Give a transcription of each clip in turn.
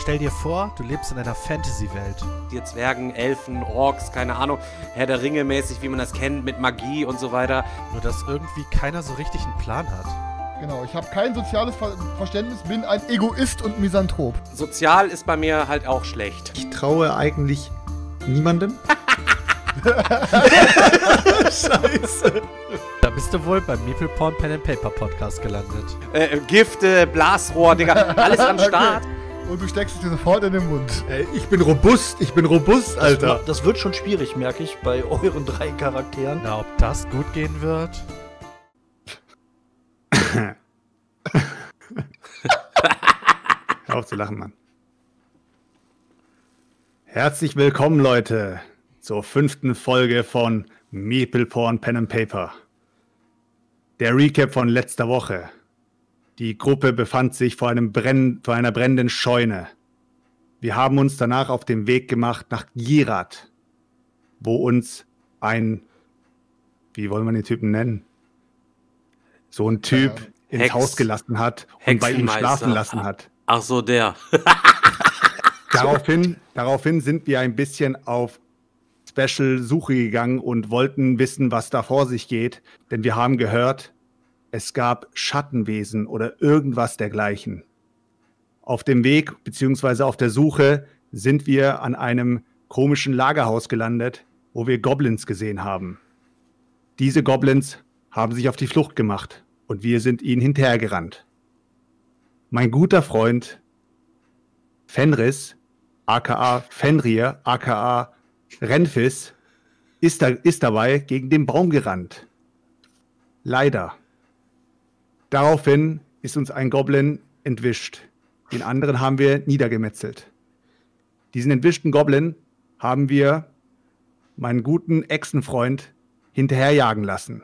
Stell dir vor, du lebst in einer Fantasy-Welt. Die Zwergen, Elfen, Orks, keine Ahnung, Herr der Ringe mäßig, wie man das kennt, mit Magie und so weiter. Nur dass irgendwie keiner so richtig einen Plan hat. Genau, ich habe kein soziales Ver Verständnis, bin ein Egoist und Misanthrop. Sozial ist bei mir halt auch schlecht. Ich traue eigentlich niemandem. Scheiße. Da bist du wohl beim Meeple Porn Pen and Paper Podcast gelandet. Äh, Gifte, Blasrohr, Digga, alles am Start. Okay. Und du steckst es dir sofort in den Mund. Ey, ich bin robust, ich bin robust, Alter. Das, das wird schon schwierig, merke ich, bei euren drei Charakteren. Na, ob das gut gehen wird? Hör auf zu lachen, Mann. Herzlich willkommen, Leute, zur fünften Folge von Meeple Porn Pen and Paper. Der Recap von letzter Woche. Die Gruppe befand sich vor, Brenn vor einer brennenden Scheune. Wir haben uns danach auf den Weg gemacht nach Girat, wo uns ein, wie wollen wir den Typen nennen? So ein Typ Ja. ins Hex. Haus gelassen hat und bei ihm schlafen lassen hat. Ach so, der. Daraufhin, daraufhin sind wir ein bisschen auf Special-Suche gegangen und wollten wissen, was da vor sich geht. Denn wir haben gehört, es gab Schattenwesen oder irgendwas dergleichen. Auf dem Weg beziehungsweise auf der Suche sind wir an einem komischen Lagerhaus gelandet, wo wir Goblins gesehen haben. Diese Goblins haben sich auf die Flucht gemacht und wir sind ihnen hinterhergerannt. Mein guter Freund Fenris, aka Fenrir, aka Renfis, ist, da, ist dabei gegen den Baum gerannt. Leider. Daraufhin ist uns ein Goblin entwischt. Den anderen haben wir niedergemetzelt. Diesen entwischten Goblin haben wir meinen guten Echsenfreund hinterherjagen lassen.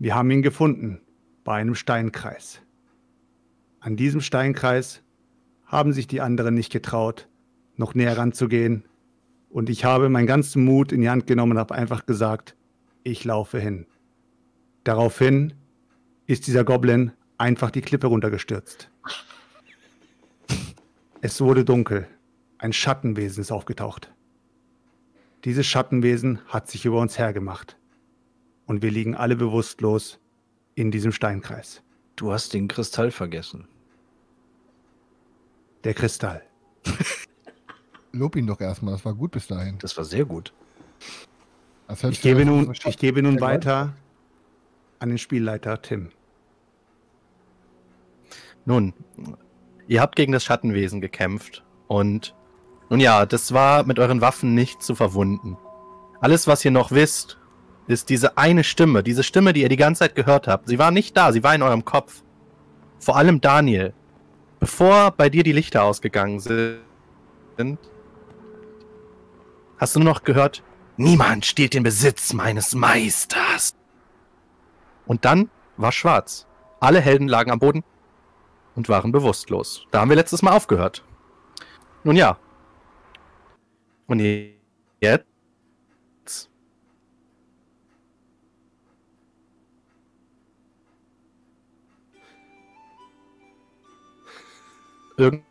Wir haben ihn gefunden bei einem Steinkreis. An diesem Steinkreis haben sich die anderen nicht getraut, noch näher ranzugehen. Und ich habe meinen ganzen Mut in die Hand genommen und habe einfach gesagt, ich laufe hin. Daraufhin ist dieser Goblin einfach die Klippe runtergestürzt. Es wurde dunkel. Ein Schattenwesen ist aufgetaucht. Dieses Schattenwesen hat sich über uns hergemacht. Und wir liegen alle bewusstlos in diesem Steinkreis. Du hast den Kristall vergessen. Der Kristall. Lob ihn doch erstmal, das war gut bis dahin. Das war sehr gut. Ich gebe nun, ich gebe nun weiter an den Spielleiter Tim. Nun, ihr habt gegen das Schattenwesen gekämpft und nun ja, das war mit euren Waffen nicht zu verwunden. Alles, was ihr noch wisst, ist diese eine Stimme, diese Stimme, die ihr die ganze Zeit gehört habt. Sie war nicht da, sie war in eurem Kopf. Vor allem Daniel. Bevor bei dir die Lichter ausgegangen sind, hast du nur noch gehört, niemand stiehlt den Besitz meines Meisters. Und dann war schwarz. Alle Helden lagen am Boden und waren bewusstlos. Da haben wir letztes Mal aufgehört. Nun ja. Und jetzt? Irgendwann.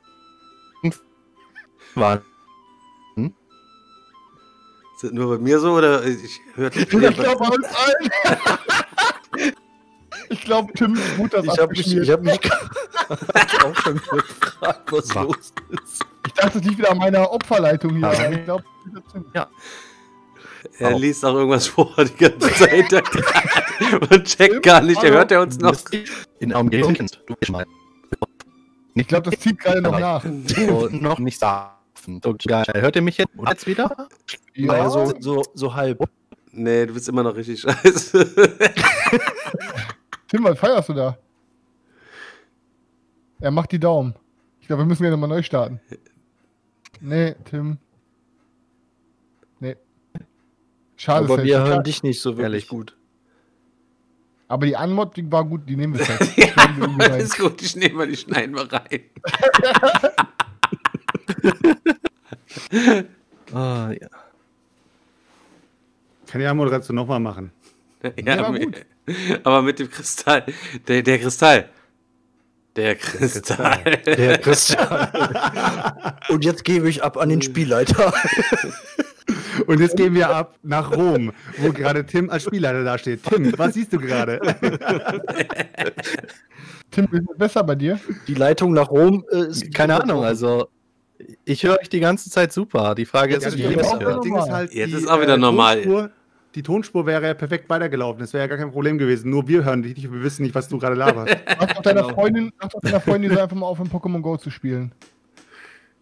Ist das nur bei mir so oder ich hörte Ich glaube, bei uns allen. Ich glaube, Tim ist gut das Ich habe mich, ich hab mich auch schon gefragt, was Was? los ist. Ich dachte, liegt wieder an meiner Opferleitung hier. Ja. aber Ich glaube, Tim. Er liest auch irgendwas vor die ganze Zeit und checkt gar nicht. Er hört er uns noch. In kennst du dich mal. ich glaube, das zieht gerade noch nach. So, noch nicht. So geil. Hört ihr mich jetzt, jetzt wieder? Ja, so, so, so halb. Nee, du bist immer noch richtig scheiße. Tim, was feierst du da? Er macht die Daumen. Ich glaube, wir müssen ja nochmal neu starten. Nee, Tim. Nee. Schade. Aber Feld. wir hören dich nicht so wirklich Ehrlich. gut. Aber die Anmod, die war gut, die nehmen wir fest. ja, wir rein. ist gut, ich nehme mal die schneiden wir rein. Ah, ja. Kann ja Moderation nochmal machen. Ja, war mir- gut. Aber mit dem Kristall. Der, der Kristall. Der Kristall. Der Christian. Und jetzt gebe ich ab an den Spielleiter. Und jetzt gehen wir ab nach Rom, wo gerade Tim als Spielleiter da steht. Tim, was siehst du gerade? Tim, ist es besser bei dir? Die Leitung nach Rom äh, ist. Keine Ahnung, also ich höre euch die ganze Zeit super. Die Frage ist, Ja, wie das ihr ist mich auch hört. Das Ding ist halt, Jetzt die, ist auch wieder normal. Tonspur, die Tonspur wäre ja perfekt weitergelaufen. Das wäre ja gar kein Problem gewesen. Nur wir hören dich nicht, wir wissen nicht, was du gerade laberst. Sag doch deiner Genau. Freundin, doch deiner Freundin, soll einfach mal aufhören, Pokémon Go zu spielen.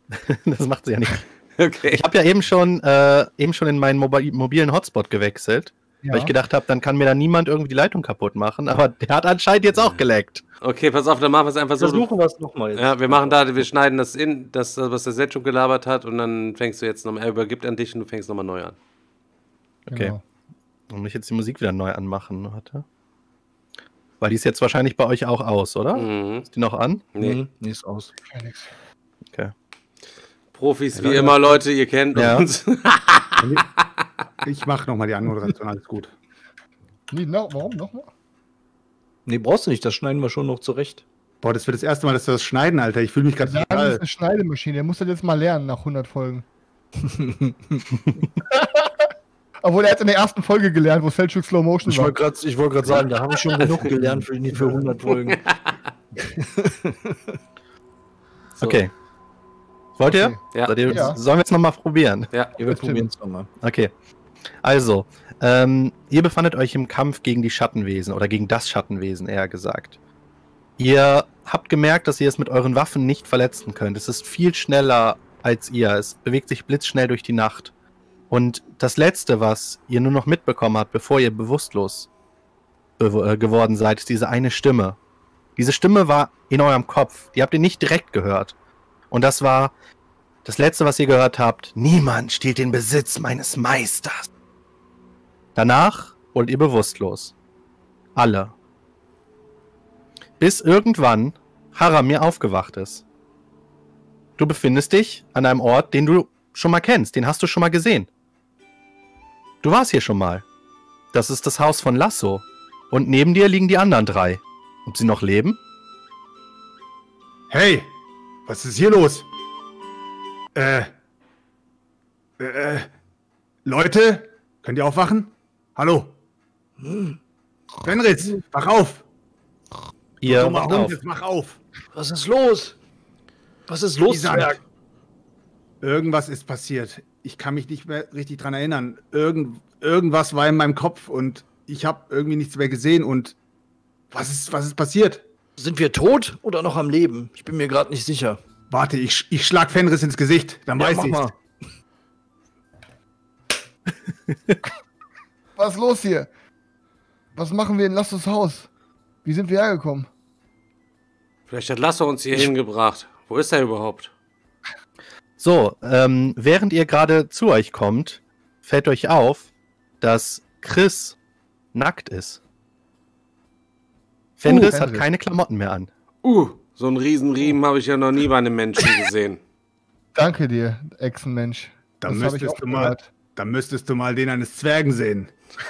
Das macht sie ja nicht. Okay. Ich habe ja eben schon, äh, eben schon in meinen mobi mobilen Hotspot gewechselt, Ja. weil ich gedacht habe, dann kann mir da niemand irgendwie die Leitung kaputt machen. Aber der hat anscheinend jetzt auch geleckt. Okay, pass auf, dann machen wir es einfach so. Versuchen wir es nochmal jetzt. Ja, wir machen da, wir schneiden das in, das, was der Set schon gelabert hat, und dann fängst du jetzt nochmal, er übergibt an dich und du fängst nochmal neu an. Okay. Genau. Und mich jetzt die Musik wieder neu anmachen, warte. Weil die ist jetzt wahrscheinlich bei euch auch aus, oder? Mhm. Ist die noch an? Nee. Nee, nee, ist aus. Felix. Profis wie immer, Leute, ihr kennt Ja. uns. Ich mache nochmal die Anmoderation, alles gut. Nee, no, warum nochmal? Nee, brauchst du nicht, das schneiden wir schon noch zurecht. Boah, das wird das erste Mal, dass wir das schneiden, Alter. Ich fühle mich gerade Sagen ist total. eine Schneidemaschine. Der muss das jetzt mal lernen nach 100 Folgen. Obwohl er hat in der ersten Folge gelernt, wo Selchuk Slow Motion Ich war. wollte gerade wollt grad sagen, da habe ich schon genug gelernt für, die- für 100 Folgen. So. Okay. Wollt ihr? Okay. Ja. Ihr Ja. Sollen wir jetzt nochmal probieren? Ja. Ja, wir probieren es nochmal. Okay. Also, ähm, ihr befandet euch im Kampf gegen die Schattenwesen oder gegen das Schattenwesen, eher gesagt. Ihr habt gemerkt, dass ihr es mit euren Waffen nicht verletzen könnt. Es ist viel schneller als ihr. Es bewegt sich blitzschnell durch die Nacht. Und das Letzte, was ihr nur noch mitbekommen habt, bevor ihr bewusstlos bew- äh, geworden seid, ist diese eine Stimme. Diese Stimme war in eurem Kopf. Die habt ihr nicht direkt gehört. Und das war das Letzte, was ihr gehört habt. Niemand stiehlt den Besitz meines Meisters. Danach wurdet ihr bewusstlos. Alle. Bis irgendwann Haramir aufgewacht ist. Du befindest dich an einem Ort, den du schon mal kennst. Den hast du schon mal gesehen. Du warst hier schon mal. Das ist das Haus von Lasso. Und neben dir liegen die anderen drei. Ob sie noch leben? Hey, was ist hier los? Äh, äh, Leute, könnt ihr aufwachen? Hallo? Fenris, wach auf! Ihr wacht Hund, auf. wach auf! Was ist los? Was ist los. Zwerg? Irgendwas ist passiert. Ich kann mich nicht mehr richtig dran erinnern. Irgend, irgendwas war in meinem Kopf und ich habe irgendwie nichts mehr gesehen und was ist, was ist passiert? Sind wir tot oder noch am Leben? Ich bin mir gerade nicht sicher. Warte, ich, ich schlag Fenris ins Gesicht, dann Ja, weiß mach ich. mal. Was ist los hier? Was machen wir in Lassos Haus? Wie sind wir hergekommen? Vielleicht hat Lasso uns hier hingebracht. Wo ist er überhaupt? So, ähm, während ihr gerade zu euch kommt, fällt euch auf, dass Chris nackt ist. Fenris Uh, hat keine Klamotten mehr an. Uh, so einen riesen Riemen habe ich ja noch nie bei einem Menschen gesehen. Danke dir, Echsenmensch. Da Das müsstest du mal, gehört. da müsstest du mal den eines Zwergen sehen.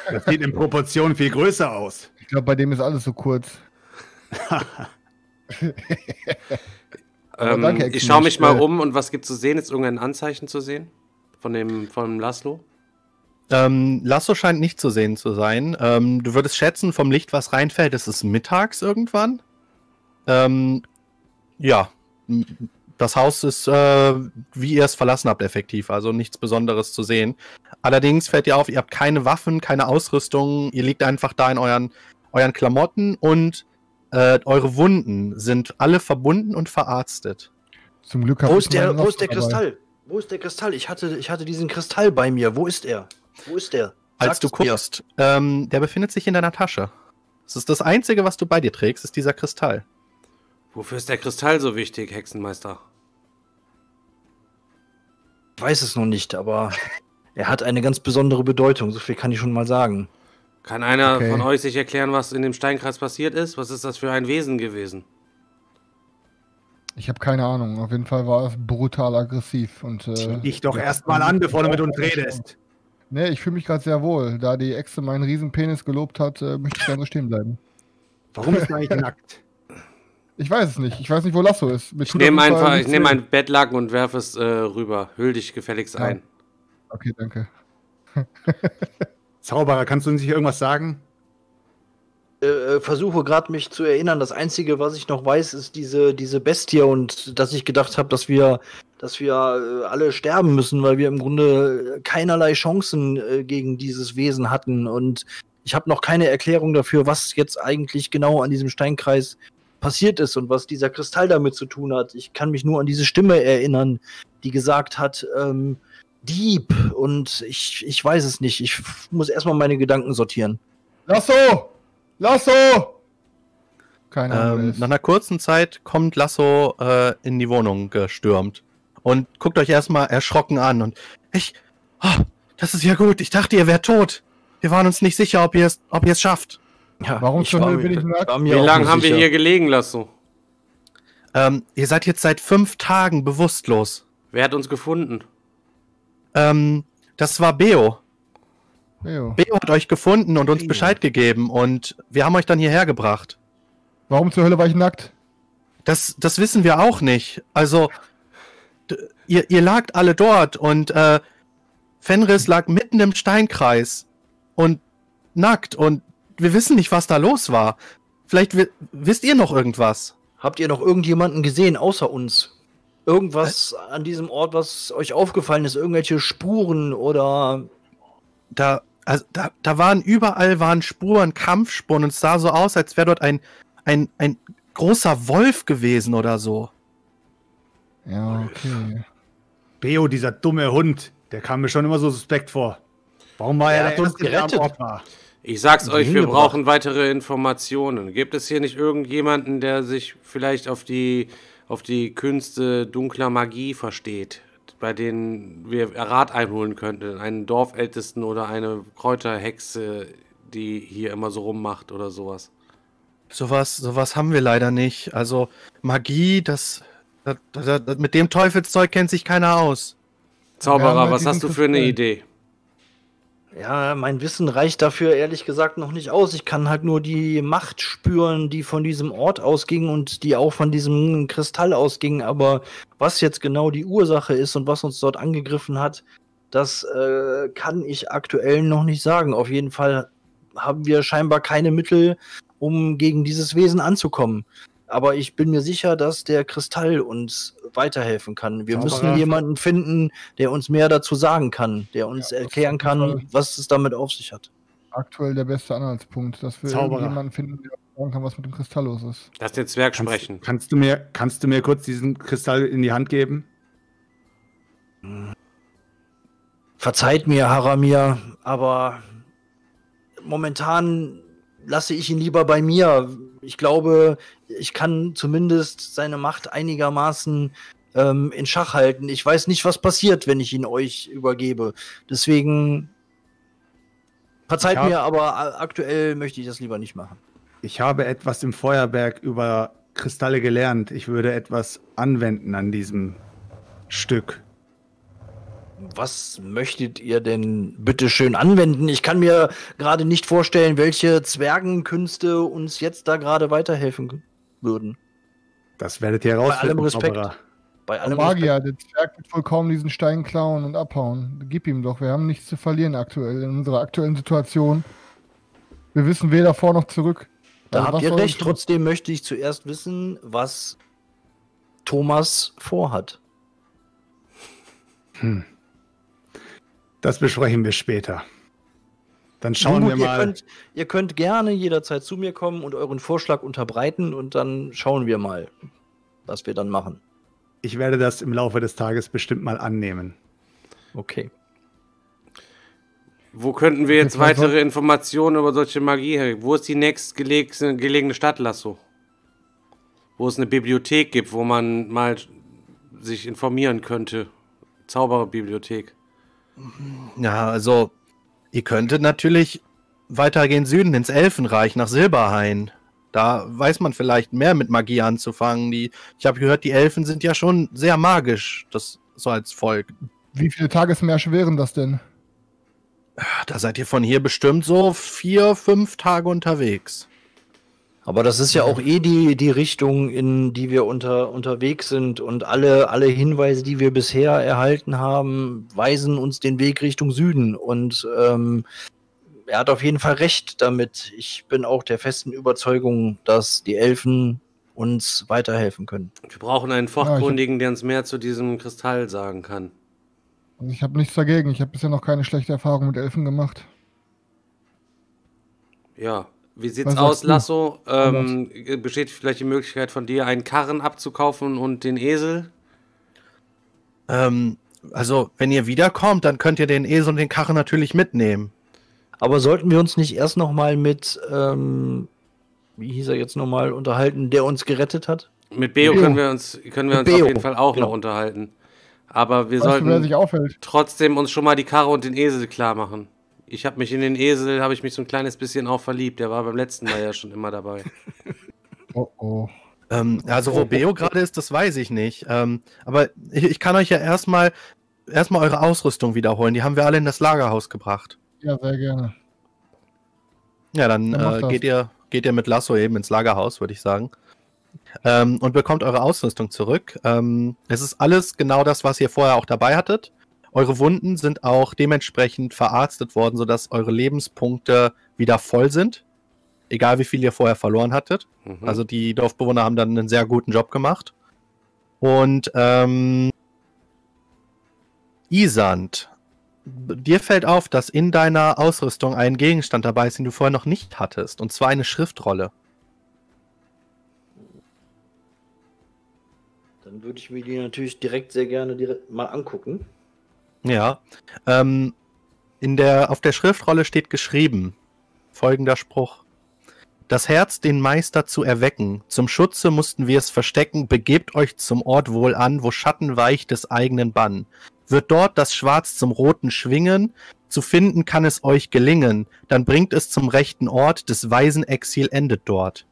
Das sieht in Proportion viel größer aus. Ich glaube, bei dem ist alles so kurz. Ähm, danke, ich schaue mich mal Ex-Mensch. um und was gibt zu sehen? Ist irgendein Anzeichen zu sehen? Von dem, von Laszlo? Ähm, Lasso scheint nicht zu sehen zu sein. Ähm, du würdest schätzen, vom Licht, was reinfällt, ist es mittags irgendwann. Ähm, ja, das Haus ist, äh, wie ihr es verlassen habt, effektiv. Also nichts Besonderes zu sehen. Allerdings fällt ihr auf, ihr habt keine Waffen, keine Ausrüstung. Ihr liegt einfach da in euren, euren Klamotten und äh, eure Wunden sind alle verbunden und verarztet. Zum Glück hab Wo ich ist der, wo ist der dabei. Kristall? Wo ist der Kristall? Ich hatte, ich hatte diesen Kristall bei mir. Wo ist er? Wo ist der? Als du guckst, ähm, der befindet sich in deiner Tasche. Das ist das Einzige, was du bei dir trägst, ist dieser Kristall. Wofür ist der Kristall so wichtig, Hexenmeister? Ich weiß es noch nicht, aber er hat eine ganz besondere Bedeutung. So viel kann ich schon mal sagen. Kann einer Okay. von euch sich erklären, was in dem Steinkreis passiert ist? Was ist das für ein Wesen gewesen? Ich habe keine Ahnung. Auf jeden Fall war es brutal aggressiv. Und, äh, Ich doch erst mal an, bevor du mit uns redest. Ne, ich fühle mich gerade sehr wohl. Da die Echse meinen Riesenpenis gelobt hat, äh, möchte ich gerne so stehen bleiben. Warum ist du eigentlich nackt? Ich weiß es nicht. Ich weiß nicht, wo Lasso ist. Mir Ich nehme einfach, ich nehme ein Bettlaken und werfe es äh, rüber. Hüll dich gefälligst Ja. ein. Okay, danke. Zauberer, kannst du uns nicht irgendwas sagen? äh, versuche gerade mich zu erinnern. Das Einzige, was ich noch weiß, ist diese, diese Bestie und dass ich gedacht habe, dass wir, dass wir äh, alle sterben müssen, weil wir im Grunde keinerlei Chancen äh, gegen dieses Wesen hatten. Und ich habe noch keine Erklärung dafür, was jetzt eigentlich genau an diesem Steinkreis passiert ist und was dieser Kristall damit zu tun hat. Ich kann mich nur an diese Stimme erinnern, die gesagt hat, ähm, Dieb. Und ich, ich weiß es nicht. Ich muss erstmal meine Gedanken sortieren. Lasso! Lasso! Keine Ahnung. Ähm, nach einer kurzen Zeit kommt Lasso äh, in die Wohnung gestürmt und guckt euch erstmal erschrocken an und ich, oh, das ist ja gut. Ich dachte, ihr wärt tot. Wir waren uns nicht sicher, ob ihr es, ob ihr es schafft. Ja, Warum zur war bin ich nackt? Wie lange haben wir hier gelegen, Lasso? Ähm, ihr seid jetzt seit fünf Tagen bewusstlos. Wer hat uns gefunden? Ähm, das war Beo. Jo. Beo hat euch gefunden und uns Beo. Bescheid gegeben und wir haben euch dann hierher gebracht. Warum zur Hölle war ich nackt? Das, das wissen wir auch nicht. Also, ihr, ihr lagt alle dort und äh, Fenris lag mitten im Steinkreis und nackt und wir wissen nicht, was da los war. Vielleicht wi wisst ihr noch irgendwas. Habt ihr noch irgendjemanden gesehen außer uns? Irgendwas an diesem Ort, was euch aufgefallen ist? Irgendwelche Spuren oder. Da, also, da, da waren überall waren Spuren, Kampfspuren und es sah so aus, als wäre dort ein, ein, ein großer Wolf gewesen oder so. Ja, okay. Beo, dieser dumme Hund, der kam mir schon immer so suspekt vor. Warum war Er er, der uns gerettet. Ort war? Ich sag's euch, wir brauchen weitere Informationen. Gibt es hier nicht irgendjemanden, der sich vielleicht auf die, auf die Künste dunkler Magie versteht, bei denen wir Rat einholen könnten? Einen Dorfältesten oder eine Kräuterhexe, die hier immer so rummacht oder sowas? Sowas, sowas haben wir leider nicht. Also Magie, das, das, das, das mit dem Teufelszeug kennt sich keiner aus. Zauberer, halt was hast du für eine. Idee? Ja, mein Wissen reicht dafür ehrlich gesagt noch nicht aus. Ich kann halt nur die Macht spüren, die von diesem Ort ausging und die auch von diesem Kristall ausging. Aber was jetzt genau die Ursache ist und was uns dort angegriffen hat, das äh, kann ich aktuell noch nicht sagen. Auf jeden Fall haben wir scheinbar keine Mittel, um gegen dieses Wesen anzukommen. Aber ich bin mir sicher, dass der Kristall uns weiterhelfen kann. Wir Zauberer. müssen jemanden finden, der uns mehr dazu sagen kann, der uns Ja, erklären kann, was es damit auf sich hat. Aktuell der beste Anhaltspunkt, dass wir jemanden finden, der sagen kann, was mit dem Kristall los ist. Lass den Zwerg Kannst, sprechen. kannst, du mir, kannst du mir kurz diesen Kristall in die Hand geben? Verzeiht mir, Haramir, aber momentan lasse ich ihn lieber bei mir. Ich glaube, ich kann zumindest seine Macht einigermaßen ähm, in Schach halten. Ich weiß nicht, was passiert, wenn ich ihn euch übergebe. Deswegen verzeiht hab- mir, aber aktuell möchte ich das lieber nicht machen. Ich habe etwas im Feuerberg über Kristalle gelernt. Ich würde etwas anwenden an diesem Stück. Was möchtet ihr denn bitte schön anwenden? Ich kann mir gerade nicht vorstellen, welche Zwergenkünste uns jetzt da gerade weiterhelfen würden. Das werdet ihr allem herausfinden, Respekt. Zauberer. Bei allem Magier, der Zwerg wird wohl kaum diesen Stein klauen und abhauen. Gib ihm doch, wir haben nichts zu verlieren aktuell, in unserer aktuellen Situation. Wir wissen weder vor noch zurück. Da Also habt ihr recht. Trotzdem möchte ich zuerst wissen, was Thomas vorhat. Das besprechen wir später. Dann schauen Nun wir gut, mal. Ihr könnt, ihr könnt gerne jederzeit zu mir kommen und euren Vorschlag unterbreiten und dann schauen wir mal, was wir dann machen. Ich werde das im Laufe des Tages bestimmt mal annehmen. Okay. Wo könnten wir jetzt weitere Informationen über solche Magie her? Wo ist die nächstgelegene gelegene Stadt, Lasso? Wo es eine Bibliothek gibt, wo man mal sich informieren könnte. Zaubererbibliothek. Ja, also, ihr könntet natürlich weitergehen Süden ins Elfenreich nach Silberhain. Da weiß man vielleicht mehr mit Magie anzufangen. Die, ich habe gehört, die Elfen sind ja schon sehr magisch, das so als Volk. Wie viele Tagesmärsche wären das denn? Da seid ihr von hier bestimmt so vier, fünf Tage unterwegs. Aber das ist ja auch eh die, die Richtung, in die wir unter, unterwegs sind und alle, alle Hinweise, die wir bisher erhalten haben, weisen uns den Weg Richtung Süden. Und ähm, er hat auf jeden Fall recht damit. Ich bin auch der festen Überzeugung, dass die Elfen uns weiterhelfen können. Wir brauchen einen Fachkundigen, der uns mehr zu diesem Kristall sagen kann. Also ich habe nichts dagegen. Ich habe bisher noch keine schlechte Erfahrung mit Elfen gemacht. Ja, wie sieht's Was aus, du? Lasso? Ähm, besteht vielleicht die Möglichkeit von dir, einen Karren abzukaufen und den Esel? Ähm, also, wenn ihr wiederkommt, dann könnt ihr den Esel und den Karren natürlich mitnehmen. Aber sollten wir uns nicht erst nochmal mit, ähm, wie hieß er jetzt nochmal, unterhalten, der uns gerettet hat? Mit Beo Beo. können wir uns, können wir Mit uns auf jeden Fall auch genau. noch unterhalten. Aber wir Weißt du, wer sollten trotzdem uns schon mal die Karre und den Esel klar machen. Ich habe mich in den Esel, habe ich mich so ein kleines bisschen auch verliebt. Der war beim letzten Mal ja schon immer dabei. Oh oh. Ähm, also, wo Beo gerade ist, das weiß ich nicht. Ähm, aber ich, ich kann euch ja erstmal erstmal eure Ausrüstung wiederholen. Die haben wir alle in das Lagerhaus gebracht. Ja, sehr gerne. Ja, dann äh, geht, ihr, geht ihr mit Lasso eben ins Lagerhaus, würde ich sagen. Ähm, und bekommt eure Ausrüstung zurück. Ähm, es ist alles genau das, was ihr vorher auch dabei hattet. Eure Wunden sind auch dementsprechend verarztet worden, sodass eure Lebenspunkte wieder voll sind. Egal wie viel ihr vorher verloren hattet. Mhm. Also die Dorfbewohner haben dann einen sehr guten Job gemacht. Und ähm, Isand, dir fällt auf, dass in deiner Ausrüstung ein Gegenstand dabei ist, den du vorher noch nicht hattest. Und zwar eine Schriftrolle. Dann würde ich mir die natürlich direkt sehr gerne direkt mal angucken. Ja. Ähm, in der, auf der Schriftrolle steht geschrieben folgender Spruch. Das Herz den Meister zu erwecken. Zum Schutze mussten wir es verstecken. Begebt euch zum Ort wohl an, wo Schatten weicht des eigenen Bann. Wird dort das Schwarz zum Roten schwingen, zu finden kann es euch gelingen. Dann bringt es zum rechten Ort, des weisen Exil endet dort.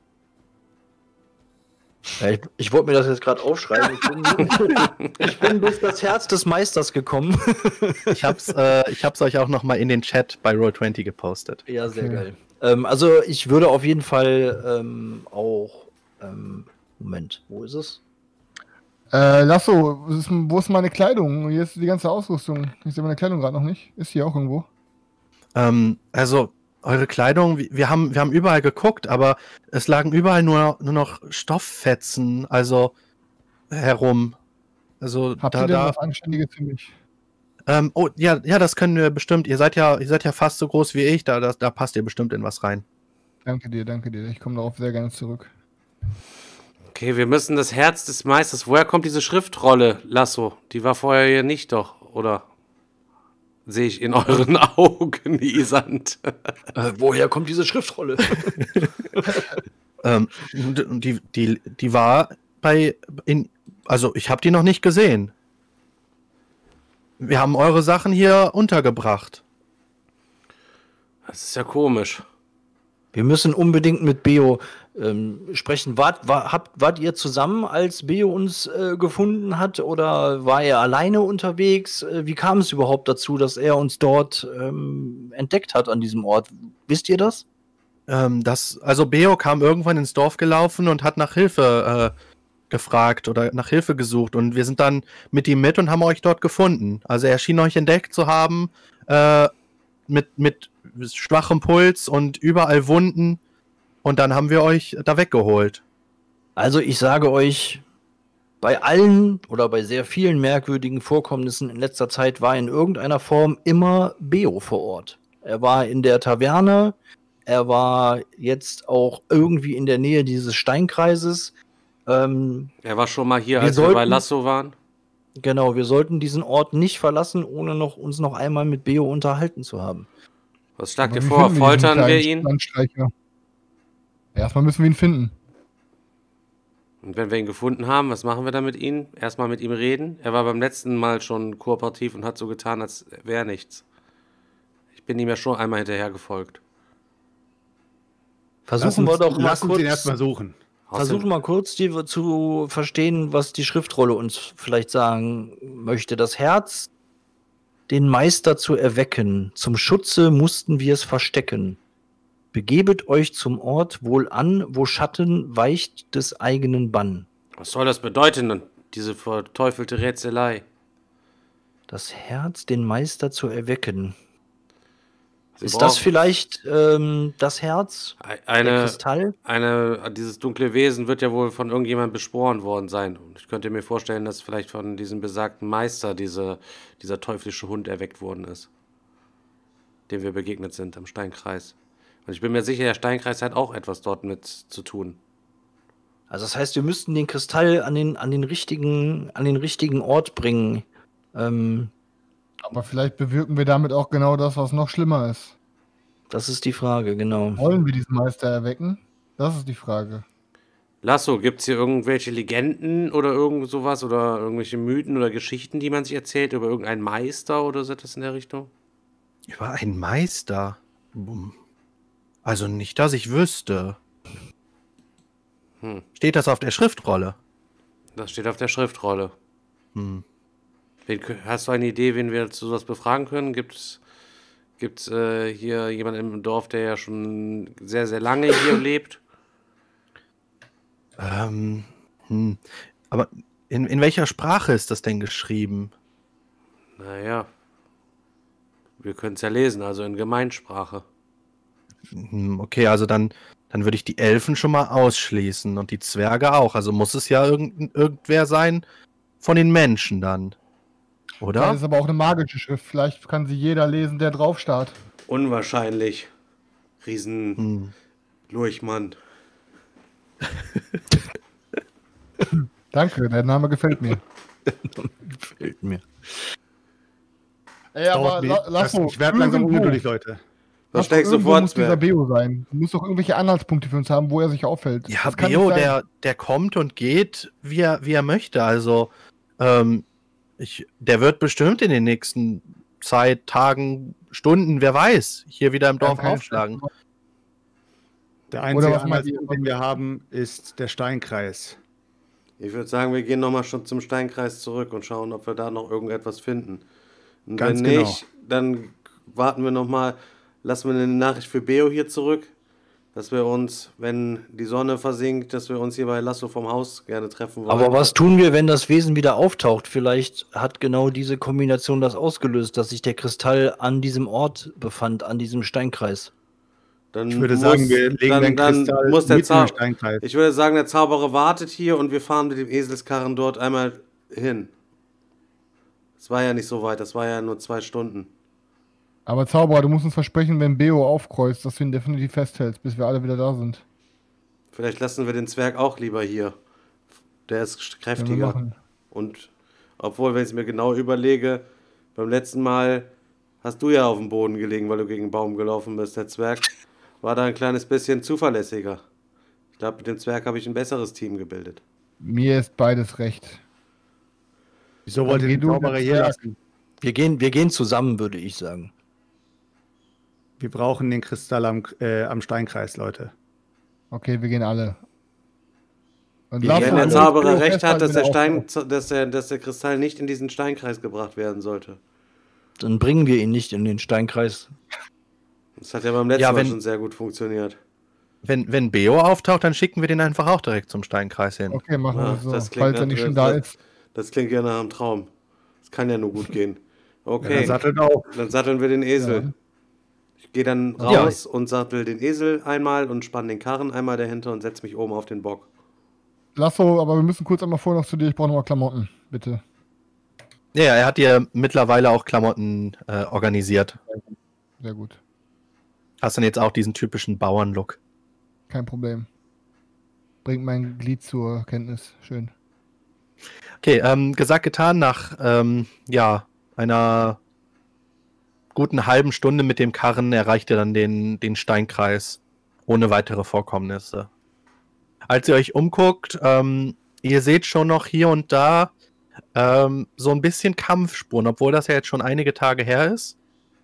Ja, ich ich wollte mir das jetzt gerade aufschreiben. Ich bin, ich bin bis das Herz des Meisters gekommen. Ich hab's, äh, ich hab's euch auch nochmal in den Chat bei Roll20 gepostet. Ja, sehr Okay. geil. Ähm, also ich würde auf jeden Fall ähm, auch. Ähm, Moment, wo ist es? Äh, Lasso, wo ist, wo ist meine Kleidung? Hier ist die ganze Ausrüstung. Ich sehe meine Kleidung gerade noch nicht. Ist hier auch irgendwo? Ähm, also, eure Kleidung, wir haben, wir haben überall geguckt, aber es lagen überall nur, nur noch Stofffetzen, also herum. Also Habt da, ihr denn da. was Anständiges für mich? Ähm, oh, ja, ja, das können wir bestimmt. Ihr seid ja, ihr seid ja fast so groß wie ich, da, da, da passt ihr bestimmt in was rein. Danke dir, danke dir. Ich komme darauf sehr gerne zurück. Okay, wir müssen das Herz des Meisters. Woher kommt diese Schriftrolle, Lasso? Die war vorher hier nicht doch, oder? Sehe ich in euren Augen, Isand. Äh, woher kommt diese Schriftrolle? Ähm, die, die, die war bei, in, also ich habe die noch nicht gesehen. Wir haben eure Sachen hier untergebracht. Das ist ja komisch. Wir müssen unbedingt mit Beo ähm, sprechen. Wart, war, habt, wart ihr zusammen, als Beo uns äh, gefunden hat, oder war er alleine unterwegs? Äh, wie kam es überhaupt dazu, dass er uns dort ähm, entdeckt hat an diesem Ort? Wisst ihr das? Ähm, das, also Beo kam irgendwann ins Dorf gelaufen und hat nach Hilfe äh, gefragt oder nach Hilfe gesucht und wir sind dann mit ihm mit und haben euch dort gefunden. Also er schien euch entdeckt zu haben äh, mit, mit schwachem Puls und überall Wunden und dann haben wir euch da weggeholt. Also ich sage euch, bei allen oder bei sehr vielen merkwürdigen Vorkommnissen in letzter Zeit war in irgendeiner Form immer Beo vor Ort. Er war in der Taverne, er war jetzt auch irgendwie in der Nähe dieses Steinkreises. Ähm, Er war schon mal hier, Wir als wir bei sollten- Lasso waren. genau, wir sollten diesen Ort nicht verlassen, ohne noch, uns noch einmal mit Beo unterhalten zu haben. Was schlagt ihr vor? Foltern wir ihn? Erstmal müssen wir ihn finden. Und wenn wir ihn gefunden haben, was machen wir dann mit ihm? Erstmal mit ihm reden. Er war beim letzten Mal schon kooperativ und hat so getan, als wäre nichts. Ich bin ihm ja schon einmal hinterher gefolgt. Versuchen wir doch mal uns ihn kurz, erstmal suchen. versuchen mal kurz die, zu verstehen, was die Schriftrolle uns vielleicht sagen möchte. Das Herz, den Meister zu erwecken. Zum Schutze mussten wir es verstecken. Begebet euch zum Ort wohl an, wo Schatten weicht des eigenen Bann. Was soll das bedeuten, diese verteufelte Rätselei? Das Herz, den Meister zu erwecken. Sie Ist das vielleicht ähm, das Herz? Ei- Der Eine, Kristall? eine, dieses dunkle Wesen wird ja wohl von irgendjemandem beschworen worden sein. Und ich könnte mir vorstellen, dass vielleicht von diesem besagten Meister diese, dieser teuflische Hund erweckt worden ist. Dem wir begegnet sind am Steinkreis. Und ich bin mir sicher, der Steinkreis hat auch etwas dort mit zu tun. Also das heißt, wir müssten den Kristall an den, an den, richtigen, an den richtigen Ort bringen. Ähm, Aber vielleicht bewirken wir damit auch genau das, was noch schlimmer ist. das ist die Frage, genau. Wollen wir diesen Meister erwecken? Das ist die Frage. Lasso, gibt es hier irgendwelche Legenden oder irgend sowas oder irgendwelche Mythen oder Geschichten, die man sich erzählt über irgendeinen Meister oder so etwas in der Richtung? Über einen Meister? Bumm. Also nicht, dass ich wüsste. Hm. Steht das auf der Schriftrolle? Das steht auf der Schriftrolle. Hm. Wen, hast du eine Idee, wen wir zu sowas befragen können? Gibt es äh, hier jemanden im Dorf, der ja schon sehr, sehr lange hier lebt? Ähm, hm. Aber in, in welcher Sprache ist das denn geschrieben? Naja. Wir können es ja lesen, also in Gemeinsprache. Hm, Okay, also dann, dann würde ich die Elfen schon mal ausschließen und die Zwerge auch. Also muss es ja irgend, irgendwer sein von den Menschen dann. Das Oder? ist aber auch eine magische Schrift. Vielleicht kann sie jeder lesen, der drauf starrt. Unwahrscheinlich. Riesen Hm. Lurchmann. Danke, der Name gefällt mir. Gefällt mir. Ey, aber la, lass Das- uns ich werde langsam ungeduldig, Leute. Du irgendwo vor, muss dieser? Beo sein. Du musst doch irgendwelche Anhaltspunkte für uns haben, wo er sich auffällt. Ja, Das Beo, der, der kommt und geht, wie er, wie er möchte. Also, ähm, ich, der wird bestimmt in den nächsten Zeit, Tagen, Stunden, wer weiß, hier wieder im Dorf aufschlagen. Der einzige? Anhaltspunkt, den wir haben, ist der Steinkreis. Ich würde sagen, wir gehen nochmal schon zum Steinkreis zurück und schauen, ob wir da noch irgendetwas finden. Und Ganz wenn genau. nicht, dann warten wir nochmal, lassen wir eine Nachricht für Beo hier zurück, dass wir uns, wenn die Sonne versinkt, dass wir uns hier bei Lasso vom Haus gerne treffen wollen. Aber was tun wir, wenn das Wesen wieder auftaucht? Vielleicht hat genau diese Kombination das ausgelöst, dass sich der Kristall an diesem Ort befand, an diesem Steinkreis. Dann Ich würde muss- sagen, wir legen dann, den dann Kristall muss der mit in den Zau Steinkreis. Ich würde sagen, der Zauberer wartet hier und wir fahren mit dem Eselskarren dort einmal hin. Es war ja nicht so weit, das war ja nur zwei Stunden. Aber Zauberer, du musst uns versprechen, wenn Beo aufkreuzt, dass du ihn definitiv festhältst, bis wir alle wieder da sind. Vielleicht lassen wir den Zwerg auch lieber hier. Der ist kräftiger. Und obwohl, wenn ich es mir genau überlege, beim letzten Mal hast du ja auf dem Boden gelegen, weil du gegen einen Baum gelaufen bist. Der Zwerg war da ein kleines bisschen zuverlässiger. Ich glaube, mit dem Zwerg habe ich ein besseres Team gebildet. Mir ist beides recht. Wieso wollt ihr den Zauberer hier lassen? Wir gehen, wir gehen zusammen, würde ich sagen. Wir brauchen den Kristall am, äh, am Steinkreis, Leute. Okay, wir gehen alle. Und gehen Wenn der Zauberer recht hat, dass der, Stein, dass, der, dass der Kristall nicht in diesen Steinkreis gebracht werden sollte. Dann bringen wir ihn nicht in den Steinkreis. Das hat ja beim letzten Ja, Mal wenn- schon sehr gut funktioniert. Wenn, wenn Beo auftaucht, dann schicken wir den einfach auch direkt zum Steinkreis hin. Okay, machen Ah, wir so. das klingt Falls er nicht schon da das- ist. Das klingt ja nach einem Traum. Das kann ja nur gut gehen. Ja, Okay, dann sattelt auf. dann satteln wir den Esel. Ich gehe dann Ja. raus und sattel den Esel einmal und spann den Karren einmal dahinter und setz mich oben auf den Bock. Lasso, aber wir müssen kurz einmal vorher noch zu dir. Ich brauche nochmal Klamotten, bitte. Ja, ja, er hat dir mittlerweile auch Klamotten äh, organisiert. Sehr gut. Hast dann jetzt auch diesen typischen Bauernlook. Kein Problem. Bringt mein Glied zur Kenntnis. Schön. Okay, ähm, gesagt, getan, nach ähm, ja, einer guten halben Stunde mit dem Karren erreicht ihr dann den, den Steinkreis ohne weitere Vorkommnisse. Als ihr euch umguckt, ähm, ihr seht schon noch hier und da ähm, so ein bisschen Kampfspuren, obwohl das ja jetzt schon einige Tage her ist.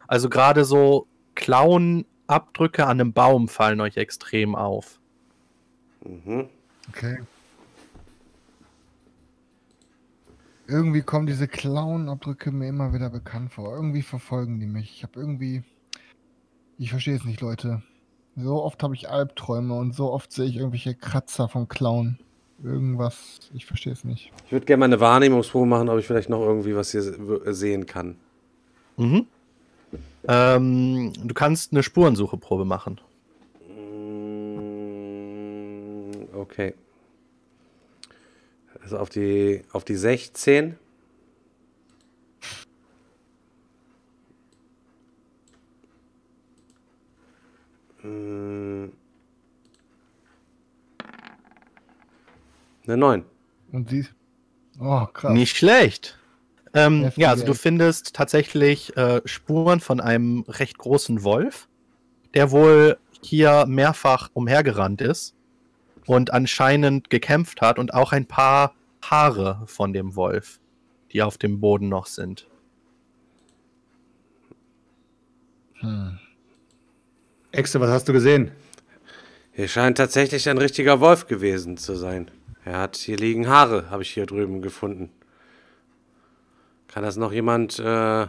Also gerade so Klauenabdrücke an einem Baum fallen euch extrem auf. Mhm. Okay. Irgendwie kommen diese Clown-Abdrücke mir immer wieder bekannt vor. Irgendwie verfolgen die mich. Ich habe irgendwie. Ich verstehe es nicht, Leute. So oft habe ich Albträume und so oft sehe ich irgendwelche Kratzer vom Clown. Irgendwas, ich verstehe es nicht. Ich würde gerne mal eine Wahrnehmungsprobe machen, ob ich vielleicht noch irgendwie was hier se- sehen kann. Mhm. Ähm, du kannst eine Spurensucheprobe machen. Mm, Okay. Also auf die, auf die 16. Mm. Eine 9. Und sie. Oh, krass. Nicht schlecht. Ähm, ja, also du findest tatsächlich äh, Spuren von einem recht großen Wolf, der wohl hier mehrfach umhergerannt ist und anscheinend gekämpft hat und auch ein paar Haare von dem Wolf, die auf dem Boden noch sind. Hm. Exe, was hast du gesehen? Hier scheint tatsächlich ein richtiger Wolf gewesen zu sein. Er hat hier liegen Haare, habe ich hier drüben gefunden. Kann das noch jemand, äh,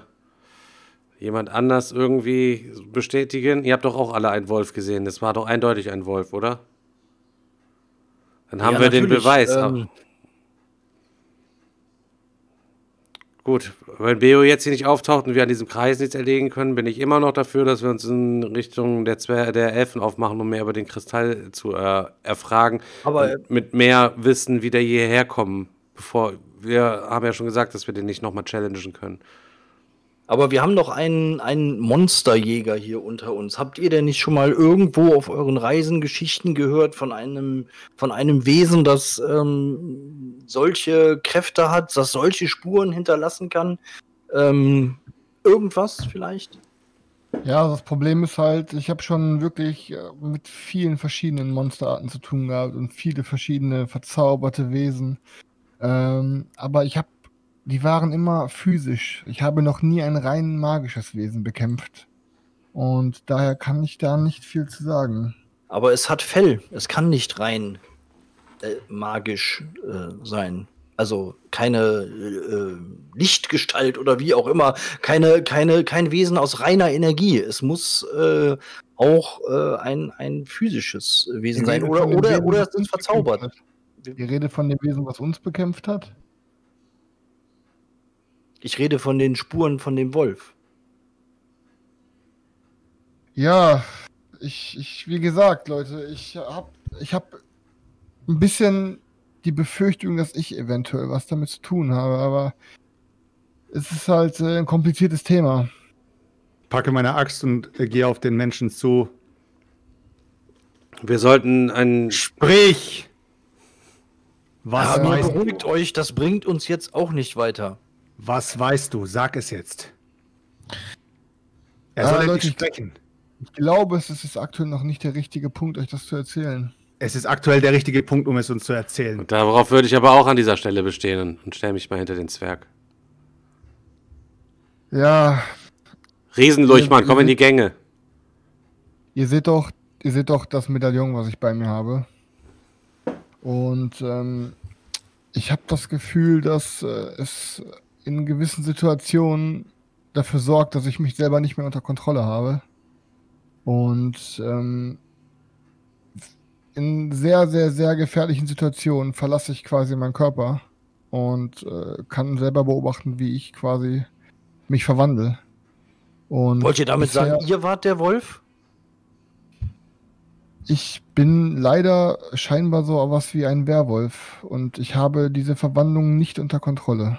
jemand anders irgendwie bestätigen? Ihr habt doch auch alle einen Wolf gesehen. Das war doch eindeutig ein Wolf, oder? Dann haben Ja, wir den Beweis. ähm, Gut, wenn Beo jetzt hier nicht auftaucht und wir an diesem Kreis nichts erlegen können, bin ich immer noch dafür, dass wir uns in Richtung der, Zwer der Elfen aufmachen, um mehr über den Kristall zu äh, erfragen. Aber- und mit mehr Wissen wieder hierher kommen, bevor wir haben ja schon gesagt, dass wir den nicht nochmal challengen können. Aber wir haben doch einen, einen Monsterjäger hier unter uns. Habt ihr denn nicht schon mal irgendwo auf euren Reisen Geschichten gehört von einem, von einem Wesen, das ähm, solche Kräfte hat, das solche Spuren hinterlassen kann? Ähm, irgendwas vielleicht? Ja, das Problem ist halt, ich habe schon wirklich äh, mit vielen verschiedenen Monsterarten zu tun gehabt und viele verschiedene verzauberte Wesen. Ähm, aber ich habe, die waren immer physisch. Ich habe noch nie ein rein magisches Wesen bekämpft. Und daher kann ich da nicht viel zu sagen. Aber es hat Fell. Es kann nicht rein äh, magisch äh, sein. Also keine äh, Lichtgestalt oder wie auch immer. Keine, keine, kein Wesen aus reiner Energie. Es muss äh, auch äh, ein, ein physisches Wesen sein. Oder, oder, Wesen, oder es ist verzaubert. Ihr redet von dem Wesen, was uns bekämpft hat? Ich rede von den Spuren von dem Wolf. Ja, ich, ich, wie gesagt, Leute, ich hab, ich hab ein bisschen die Befürchtung, dass ich eventuell was damit zu tun habe, aber es ist halt äh, ein kompliziertes Thema. Packe meine Axt und äh, gehe auf den Menschen zu. Wir sollten einen. Sprich! Was, Aber weißt, beruhigt euch, das bringt uns jetzt auch nicht weiter. Was weißt du? Sag es jetzt. Er Ah, soll Leute, endlich ich- sprechen. Ich glaube, es ist aktuell noch nicht der richtige Punkt, euch das zu erzählen. Es ist aktuell der richtige Punkt, um es uns zu erzählen. Und darauf würde ich aber auch an dieser Stelle bestehen und stelle mich mal hinter den Zwerg. Ja, Riesenlurchmann, komm in die Gänge. Ihr seht doch, ihr seht doch das Medaillon, was ich bei mir habe. Und ähm, ich habe das Gefühl, dass äh, es in gewissen Situationen dafür sorgt, dass ich mich selber nicht mehr unter Kontrolle habe. Und ähm, in sehr, sehr, sehr gefährlichen Situationen verlasse ich quasi meinen Körper und äh, kann selber beobachten, wie ich quasi mich verwandle. Und Wollt ihr damit bisher- sagen, ihr wart der Wolf? Ich bin leider scheinbar so was wie ein Werwolf und ich habe diese Verwandlung nicht unter Kontrolle.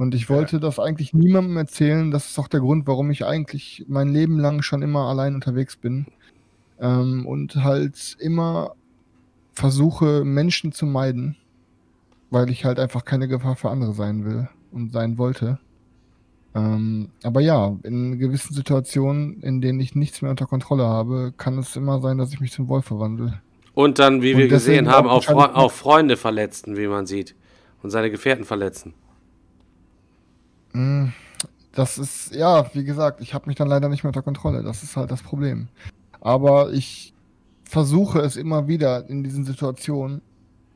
Und ich wollte das eigentlich niemandem erzählen. Das ist auch der Grund, warum ich eigentlich mein Leben lang schon immer allein unterwegs bin. Ähm, und halt immer versuche, Menschen zu meiden, weil ich halt einfach keine Gefahr für andere sein will und sein wollte. Ähm, aber ja, in gewissen Situationen, in denen ich nichts mehr unter Kontrolle habe, kann es immer sein, dass ich mich zum Wolf verwandle. Und dann, wie Und wir gesehen haben, auch Fre wahrscheinlich- auch Freunde verletzen, wie man sieht. Und seine Gefährten verletzen. Mm, Das ist, ja, wie gesagt, ich habe mich dann leider nicht mehr unter Kontrolle. Das ist halt das Problem. Aber ich versuche es immer wieder in diesen Situationen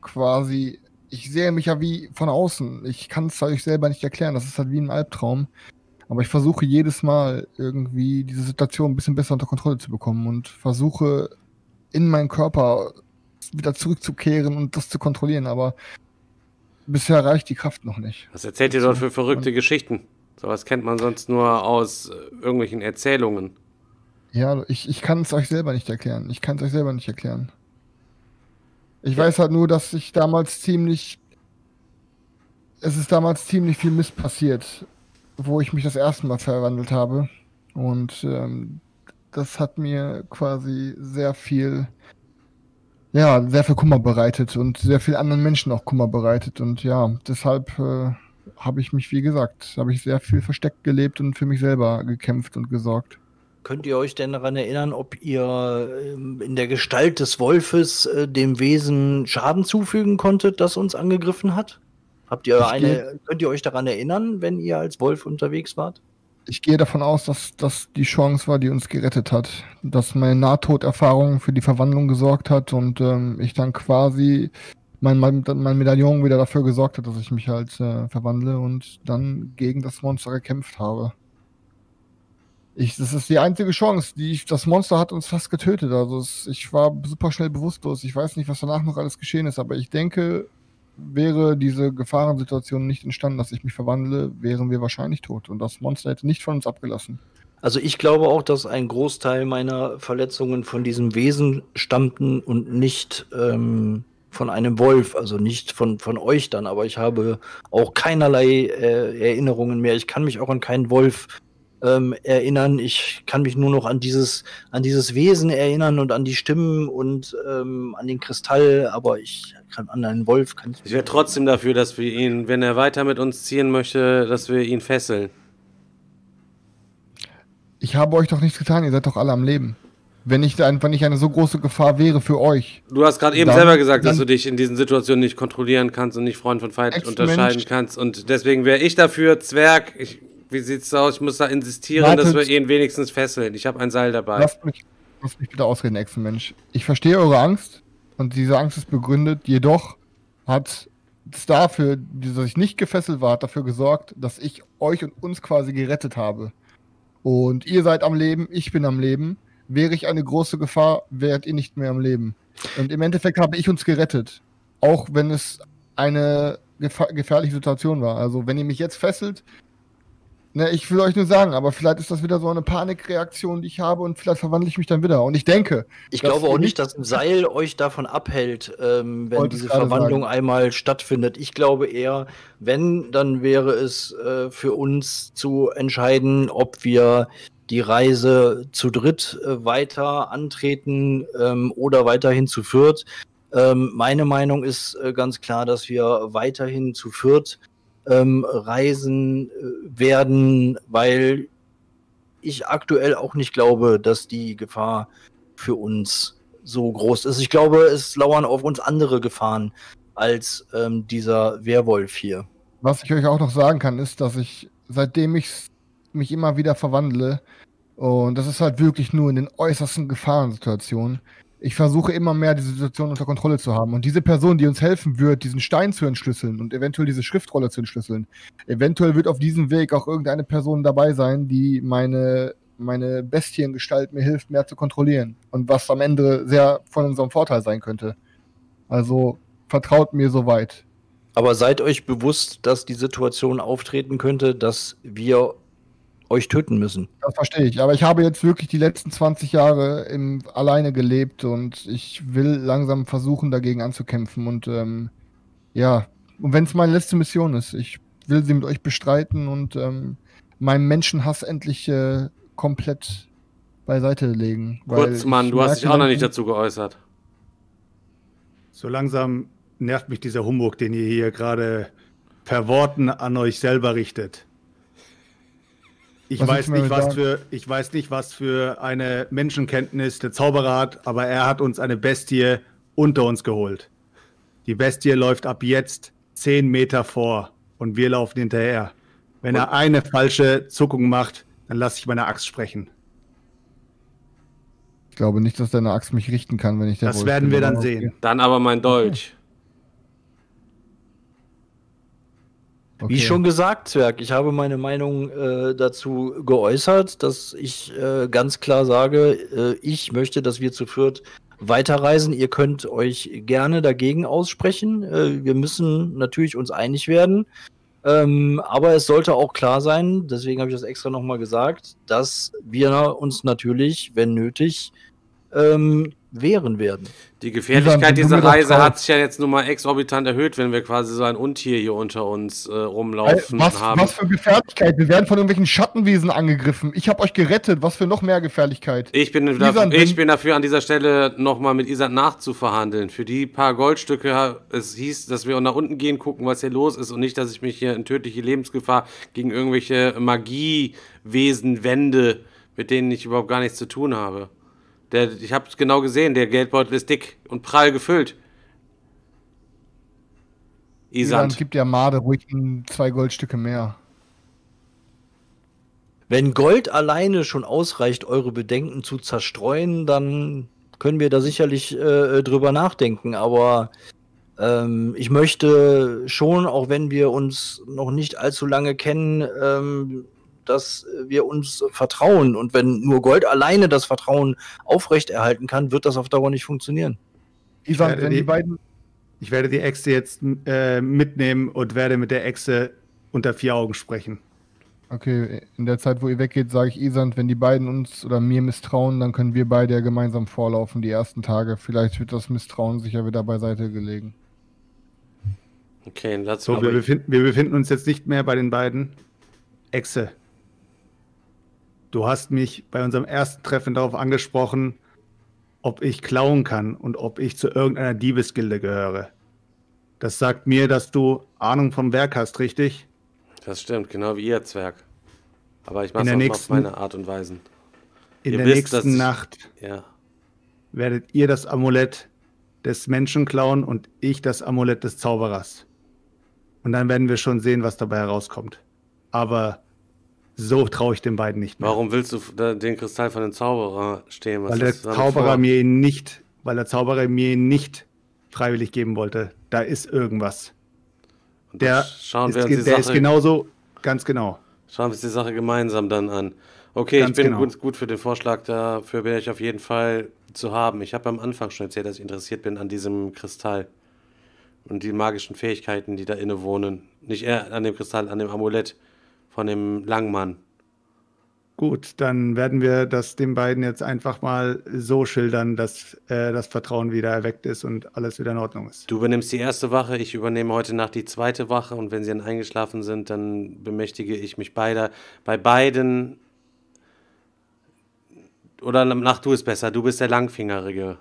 quasi. Ich sehe mich ja wie von außen. Ich kann es euch selber nicht erklären. Das ist halt wie ein Albtraum. Aber ich versuche jedes Mal irgendwie diese Situation ein bisschen besser unter Kontrolle zu bekommen und versuche in meinen Körper wieder zurückzukehren und das zu kontrollieren. Aber bisher reicht die Kraft noch nicht. Was erzählt ihr dort für verrückte Geschichten? Sowas kennt man sonst nur aus äh, irgendwelchen Erzählungen. Ja, ich, ich kann es euch selber nicht erklären. Ich kann es euch selber nicht erklären. Ich weiß halt nur, dass ich damals ziemlich. Es ist damals ziemlich viel Mist passiert, wo ich mich das erste Mal verwandelt habe. Und ähm, das hat mir quasi sehr viel, ja, sehr viel Kummer bereitet und sehr viel anderen Menschen auch Kummer bereitet. Und ja, deshalb äh, habe ich mich, wie gesagt, habe ich sehr viel versteckt gelebt und für mich selber gekämpft und gesorgt. Könnt ihr euch denn daran erinnern, ob ihr ähm, in der Gestalt des Wolfes äh, dem Wesen Schaden zufügen konntet, das uns angegriffen hat? Habt ihr eine, könnt ihr euch daran erinnern, wenn ihr als Wolf unterwegs wart? Ich gehe davon aus, dass das die Chance war, die uns gerettet hat. Dass meine Nahtoderfahrung für die Verwandlung gesorgt hat und ähm, ich dann quasi mein, mein, mein Medaillon wieder dafür gesorgt hat, dass ich mich halt äh, verwandle und dann gegen das Monster gekämpft habe. Ich, das ist die einzige Chance, die ich, das Monster hat uns fast getötet. Also es, ich war super schnell bewusstlos. Ich weiß nicht, was danach noch alles geschehen ist, aber ich denke, wäre diese Gefahrensituation nicht entstanden, dass ich mich verwandle, wären wir wahrscheinlich tot. Und das Monster hätte nicht von uns abgelassen. Also ich glaube auch, dass ein Großteil meiner Verletzungen von diesem Wesen stammten und nicht ähm, von einem Wolf, also nicht von, von euch dann, aber ich habe auch keinerlei äh, Erinnerungen mehr. Ich kann mich auch an keinen Wolf ähm, erinnern. Ich kann mich nur noch an dieses, an dieses Wesen erinnern und an die Stimmen und ähm, an den Kristall, aber ich kann an einen Wolf kann Ich wäre trotzdem dafür, dass wir ihn, wenn er weiter mit uns ziehen möchte, dass wir ihn fesseln. Ich habe euch doch nichts getan, ihr seid doch alle am Leben. Wenn ich, ein, wenn ich eine so große Gefahr wäre für euch. Du hast gerade eben Dann- selber gesagt, dass du dich in diesen Situationen nicht kontrollieren kannst und nicht Freund von Feind unterscheiden kannst. Und deswegen wäre ich dafür, Zwerg, ich, wie sieht's aus? Ich muss da insistieren, Wartet. dass wir ihn wenigstens fesseln. Ich habe ein Seil dabei. Lasst mich, lasst mich bitte ausreden, Echsenmensch. Ich verstehe eure Angst und diese Angst ist begründet, jedoch hat es dafür, dass ich nicht gefesselt war, hat dafür gesorgt, dass ich euch und uns quasi gerettet habe. Und ihr seid am Leben, ich bin am Leben. Wäre ich eine große Gefahr, wärt ihr nicht mehr am Leben. Und im Endeffekt habe ich uns gerettet. Auch wenn es eine gefährliche Situation war. Also wenn ihr mich jetzt fesselt, ne, ich will euch nur sagen, aber vielleicht ist das wieder so eine Panikreaktion, die ich habe und vielleicht verwandle ich mich dann wieder. Und ich denke, Ich glaube auch nicht, dass ein Seil euch davon abhält, ähm, wenn diese Verwandlung sagen. einmal stattfindet. Ich glaube eher, wenn, dann wäre es äh, für uns zu entscheiden, ob wir die Reise zu dritt äh, weiter antreten ähm, oder weiterhin zu viert. Ähm, meine Meinung ist äh, ganz klar, dass wir weiterhin zu viert ähm, reisen äh, werden, weil ich aktuell auch nicht glaube, dass die Gefahr für uns so groß ist. Ich glaube, es lauern auf uns andere Gefahren als ähm, dieser Werwolf hier. Was ich euch auch noch sagen kann, ist, dass ich, seitdem ich mich immer wieder verwandle, und das ist halt wirklich nur in den äußersten Gefahrensituationen, ich versuche immer mehr diese Situation unter Kontrolle zu haben. Und diese Person, die uns helfen wird, diesen Stein zu entschlüsseln und eventuell diese Schriftrolle zu entschlüsseln, eventuell wird auf diesem Weg auch irgendeine Person dabei sein, die meine, meine Bestiengestalt mir hilft, mehr zu kontrollieren. Und was am Ende sehr von unserem Vorteil sein könnte. Also vertraut mir soweit. Aber seid euch bewusst, dass die Situation auftreten könnte, dass wir euch töten müssen. Das verstehe ich. Aber ich habe jetzt wirklich die letzten 20 Jahre im, alleine gelebt und ich will langsam versuchen, dagegen anzukämpfen. Und ähm, ja, und wenn es meine letzte Mission ist, ich will sie mit euch bestreiten und ähm, meinen Menschenhass endlich äh, komplett beiseite legen. weil Kurz, Mann, ich du hast dich auch noch nicht dazu geäußert. So langsam nervt mich dieser Humbug, den ihr hier gerade per Worten an euch selber richtet. Ich Was weiß, nicht, was für, ich weiß nicht, was für eine Menschenkenntnis der Zauberer hat, aber er hat uns eine Bestie unter uns geholt. Die Bestie läuft ab jetzt zehn Meter vor und wir laufen hinterher. Wenn er eine falsche Zuckung macht, dann lasse ich meine Axt sprechen. Ich glaube nicht, dass deine Axt mich richten kann, wenn ich der Das Wolf werden wir dann sehen. Dann aber mein Dolch. Wie schon gesagt, Zwerg, ich habe meine Meinung äh, dazu geäußert, dass ich äh, ganz klar sage, äh, ich möchte, dass wir zu viert weiterreisen. Ihr könnt euch gerne dagegen aussprechen. Äh, wir müssen natürlich uns einig werden. Ähm, aber es sollte auch klar sein, deswegen habe ich das extra nochmal gesagt, dass wir uns natürlich, wenn nötig, ähm, wehren werden. Die Gefährlichkeit dieser Reise hat sich ja jetzt nun mal exorbitant erhöht, wenn wir quasi so ein Untier hier unter uns äh, rumlaufen was, haben. was für Gefährlichkeit? Wir werden von irgendwelchen Schattenwesen angegriffen. Ich habe euch gerettet. Was für noch mehr Gefährlichkeit? Ich bin, dafür, ich bin dafür, an dieser Stelle nochmal mit Isand nachzuverhandeln. Für die paar Goldstücke, es hieß, dass wir nach unten gehen, gucken, was hier los ist und nicht, dass ich mich hier in tödliche Lebensgefahr gegen irgendwelche Magiewesen wende, mit denen ich überhaupt gar nichts zu tun habe. Der, ich habe genau gesehen, der Geldbeutel ist dick und prall gefüllt. Dann Isand. gibt der Made ruhig zwei Goldstücke mehr. Wenn Gold alleine schon ausreicht, eure Bedenken zu zerstreuen, dann können wir da sicherlich äh, drüber nachdenken. Aber ähm, ich möchte schon, auch wenn wir uns noch nicht allzu lange kennen, ähm, dass wir uns vertrauen. Und wenn nur Gold alleine das Vertrauen aufrechterhalten kann, wird das auf Dauer nicht funktionieren. Ivan, wenn die die- beiden. Ich werde die Echse jetzt äh, mitnehmen und werde mit der Echse unter vier Augen sprechen. Okay, in der Zeit, wo ihr weggeht, sage ich Isand, wenn die beiden uns oder mir misstrauen, dann können wir beide ja gemeinsam vorlaufen die ersten Tage. Vielleicht wird das Misstrauen sicher wieder beiseite gelegen. Okay, lass So, wir befinden, wir befinden uns jetzt nicht mehr bei den beiden. Echse, du hast mich bei unserem ersten Treffen darauf angesprochen, ob ich klauen kann und ob ich zu irgendeiner Diebesgilde gehöre. Das sagt mir, dass du Ahnung vom Werk hast, richtig? Das stimmt, genau wie ihr Zwerg. Aber ich mache es auf meine Art und Weise. In Ihr der wisst, nächsten ich- Nacht Ja. werdet ihr das Amulett des Menschen klauen und ich das Amulett des Zauberers. Und dann werden wir schon sehen, was dabei herauskommt. Aber so traue ich den beiden nicht mehr. Warum willst du den Kristall von dem Zauberer stehen? Was Weil der Zauberer vor? mir ihn nicht, weil der Zauberer mir ihn nicht freiwillig geben wollte. Da ist irgendwas. Und Der, schauen ist, wir uns die der ist Sache, genauso, ganz genau. schauen wir uns die Sache gemeinsam dann an. Okay, Ganz ich bin genau. gut, gut für den Vorschlag, dafür bin ich auf jeden Fall zu haben. Ich habe am Anfang schon erzählt, dass ich interessiert bin an diesem Kristall und die magischen Fähigkeiten, die da inne wohnen. Nicht eher an dem Kristall, an dem Amulett von dem Langmann. Gut, dann werden wir das den beiden jetzt einfach mal so schildern, dass äh, das Vertrauen wieder erweckt ist und alles wieder in Ordnung ist. Du übernimmst die erste Wache, ich übernehme heute Nacht die zweite Wache und wenn sie dann eingeschlafen sind, dann bemächtige ich mich beider. Bei beiden. Oder nach du es besser, du bist der Langfingerige.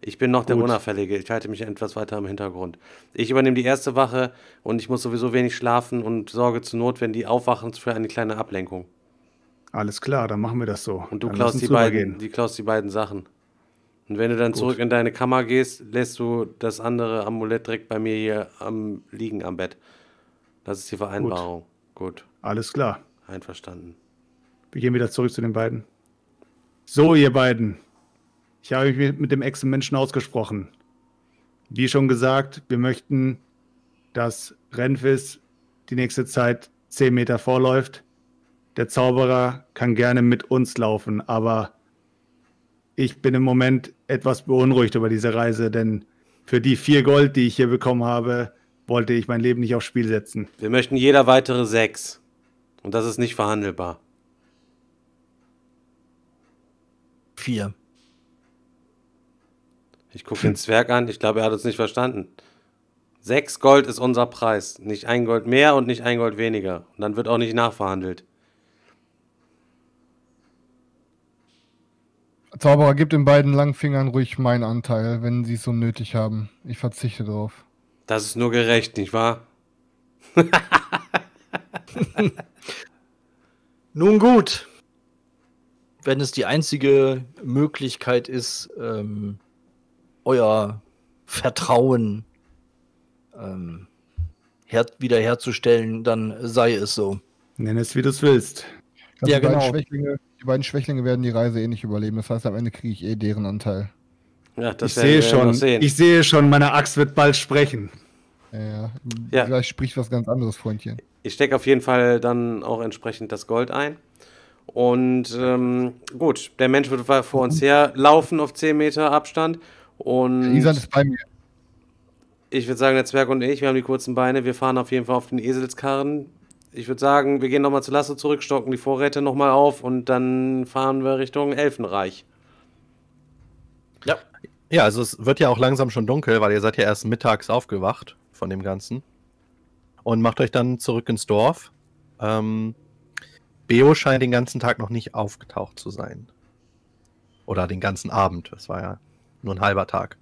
Ich bin noch der Gut. Unauffällige, ich halte mich etwas weiter im Hintergrund. Ich übernehme die erste Wache und ich muss sowieso wenig schlafen und sorge zur Not, wenn die aufwachen, für eine kleine Ablenkung. Alles klar, dann machen wir das so. Und du dann klaust die beiden, die klaust die beiden Sachen. Und wenn du dann Gut. zurück in deine Kammer gehst, lässt du das andere Amulett direkt bei mir hier am liegen am Bett. Das ist die Vereinbarung. Gut, Alles klar. einverstanden. Wir gehen wieder zurück zu den beiden. So, ihr beiden. Ich habe mich mit dem Ex-Menschen ausgesprochen. Wie schon gesagt, wir möchten, dass Renfis die nächste Zeit 10 Meter vorläuft. Der Zauberer kann gerne mit uns laufen, aber ich bin im Moment etwas beunruhigt über diese Reise, denn für die vier Gold, die ich hier bekommen habe, wollte ich mein Leben nicht aufs Spiel setzen. Wir möchten jeder weitere sechs. Und das ist nicht verhandelbar. Vier. Ich gucke den Zwerg an, ich glaube, er hat uns nicht verstanden. Sechs Gold ist unser Preis. Nicht ein Gold mehr und nicht ein Gold weniger. Und dann wird auch nicht nachverhandelt. Zauberer, gib den beiden Langfingern ruhig meinen Anteil, wenn sie es so nötig haben. Ich verzichte drauf. Das ist nur gerecht, nicht wahr? Nun gut. Wenn es die einzige Möglichkeit ist, ähm, euer Vertrauen ähm, her wiederherzustellen, dann sei es so. Nenn es, wie du es willst. Glaub, Ja, die, beiden genau. Schwächlinge, die beiden Schwächlinge werden die Reise eh nicht überleben. Das heißt, am Ende kriege ich eh deren Anteil. Ja, das ich sehe schon, sehen. ich sehe schon, meine Axt wird bald sprechen. Ja, ja. Gleich spricht was ganz anderes, Freundchen. Ich stecke auf jeden Fall dann auch entsprechend das Gold ein. Und ähm, gut, der Mensch wird vor uns her laufen auf 10 Meter Abstand. Und Isan ist bei mir. ich würde sagen, der Zwerg und ich, wir haben die kurzen Beine, wir fahren auf jeden Fall auf den Eselskarren. Ich würde sagen, wir gehen nochmal zu Lasso zurück, stocken die Vorräte nochmal auf und dann fahren wir Richtung Elfenreich. Ja. Ja, also es wird ja auch langsam schon dunkel, weil ihr seid ja erst mittags aufgewacht von dem Ganzen. Und macht euch dann zurück ins Dorf. Ähm, Beo scheint den ganzen Tag noch nicht aufgetaucht zu sein. Oder den ganzen Abend. Das war ja nur ein halber Tag.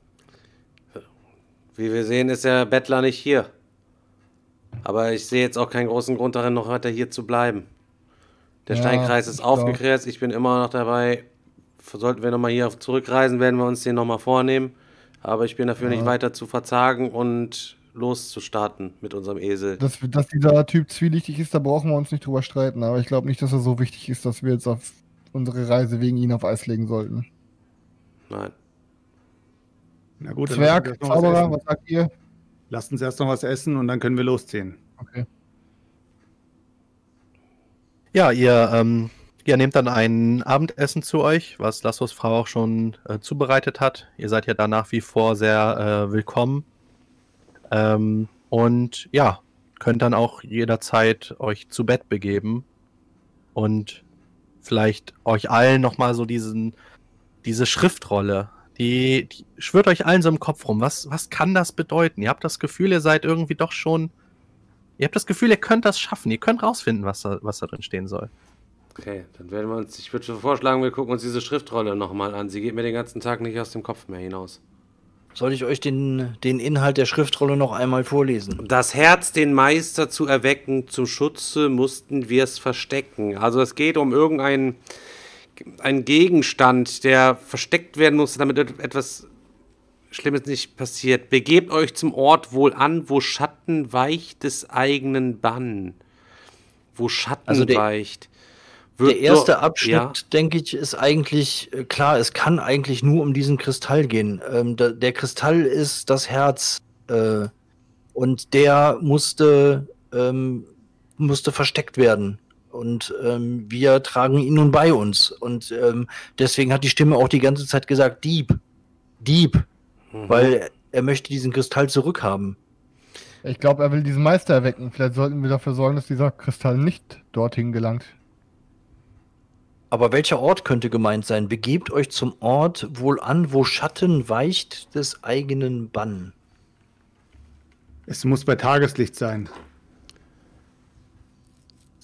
Wie wir sehen, ist der Bettler nicht hier. Aber ich sehe jetzt auch keinen großen Grund darin, noch weiter hier zu bleiben. Der Ja, Steinkreis ist aufgeklärt, ich bin immer noch dabei. Sollten wir nochmal hier auf- zurückreisen, werden wir uns den nochmal vornehmen. Aber ich bin dafür Ja. nicht weiter zu verzagen und loszustarten mit unserem Esel. Dass, dass dieser Typ zwielichtig ist, da brauchen wir uns nicht drüber streiten. Aber ich glaube nicht, dass er so wichtig ist, dass wir jetzt auf unsere Reise wegen ihn auf Eis legen sollten. Nein. Na gut, Zwerg, was Zauberer, essen. was sagt ihr? Lasst uns erst noch was essen und dann können wir losziehen. Okay. Ja, ihr, ähm, ihr nehmt dann ein Abendessen zu euch, was Lassos Frau auch schon äh, zubereitet hat. Ihr seid ja da nach wie vor sehr äh, willkommen. Ähm, und ja, könnt dann auch jederzeit euch zu Bett begeben und vielleicht euch allen nochmal so diesen, diese Schriftrolle, die, die schwirrt euch allen so im Kopf rum. Was, was kann das bedeuten? Ihr habt das Gefühl, ihr seid irgendwie doch schon. Ihr habt das Gefühl, ihr könnt das schaffen. Ihr könnt rausfinden, was da, was da drin stehen soll. Okay, dann werden wir uns, ich würde schon vorschlagen, wir gucken uns diese Schriftrolle nochmal an. Sie geht mir den ganzen Tag nicht aus dem Kopf mehr hinaus. Soll ich euch den, den Inhalt der Schriftrolle noch einmal vorlesen? Das Herz, den Meister zu erwecken, zum Schutze mussten wir es verstecken. Also es geht um irgendeinen einen Gegenstand, der versteckt werden muss, damit et- etwas Schlimmes nicht passiert. Begebt euch zum Ort wohl an, wo Schatten weicht des eigenen Bann. Wo Schatten Also der- weicht. Wird Der erste doch- Abschnitt, Ja, denke ich, ist eigentlich äh, klar. Es kann eigentlich nur um diesen Kristall gehen. Ähm, da, der Kristall ist das Herz äh, und der musste, ähm, musste versteckt werden. Und ähm, wir tragen ihn nun bei uns. Und ähm, deswegen hat die Stimme auch die ganze Zeit gesagt, Dieb, Dieb, Mhm. weil er möchte diesen Kristall zurückhaben. Ich glaube, er will diesen Meister erwecken. Vielleicht sollten wir dafür sorgen, dass dieser Kristall nicht dorthin gelangt. Aber welcher Ort könnte gemeint sein? Begebt euch zum Ort wohl an, wo Schatten weicht des eigenen Bann. Es muss bei Tageslicht sein.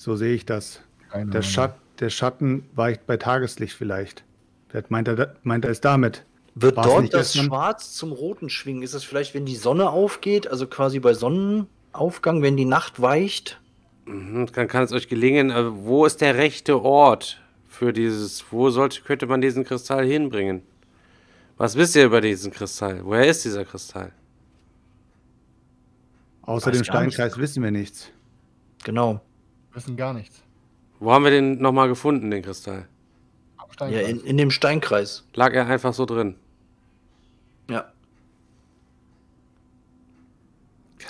So sehe ich das. Der. Schat, der Schatten weicht bei Tageslicht vielleicht. Vielleicht meint er, da- meint er es damit. Wird War's dort das gestern? Schwarz zum Roten schwingen? Ist es vielleicht, wenn die Sonne aufgeht, also quasi bei Sonnenaufgang, wenn die Nacht weicht? Mhm, Dann kann es euch gelingen. äh, Wo ist der rechte Ort für dieses? Wo sollte, könnte man diesen Kristall hinbringen? Was wisst ihr über diesen Kristall? Woher ist dieser Kristall? Außer Weiß dem. Steinkreis wissen wir nichts. Genau. Wissen gar nichts. Wo haben wir den nochmal gefunden, den Kristall? Ja, in, in dem Steinkreis. Lag er einfach so drin? Ja.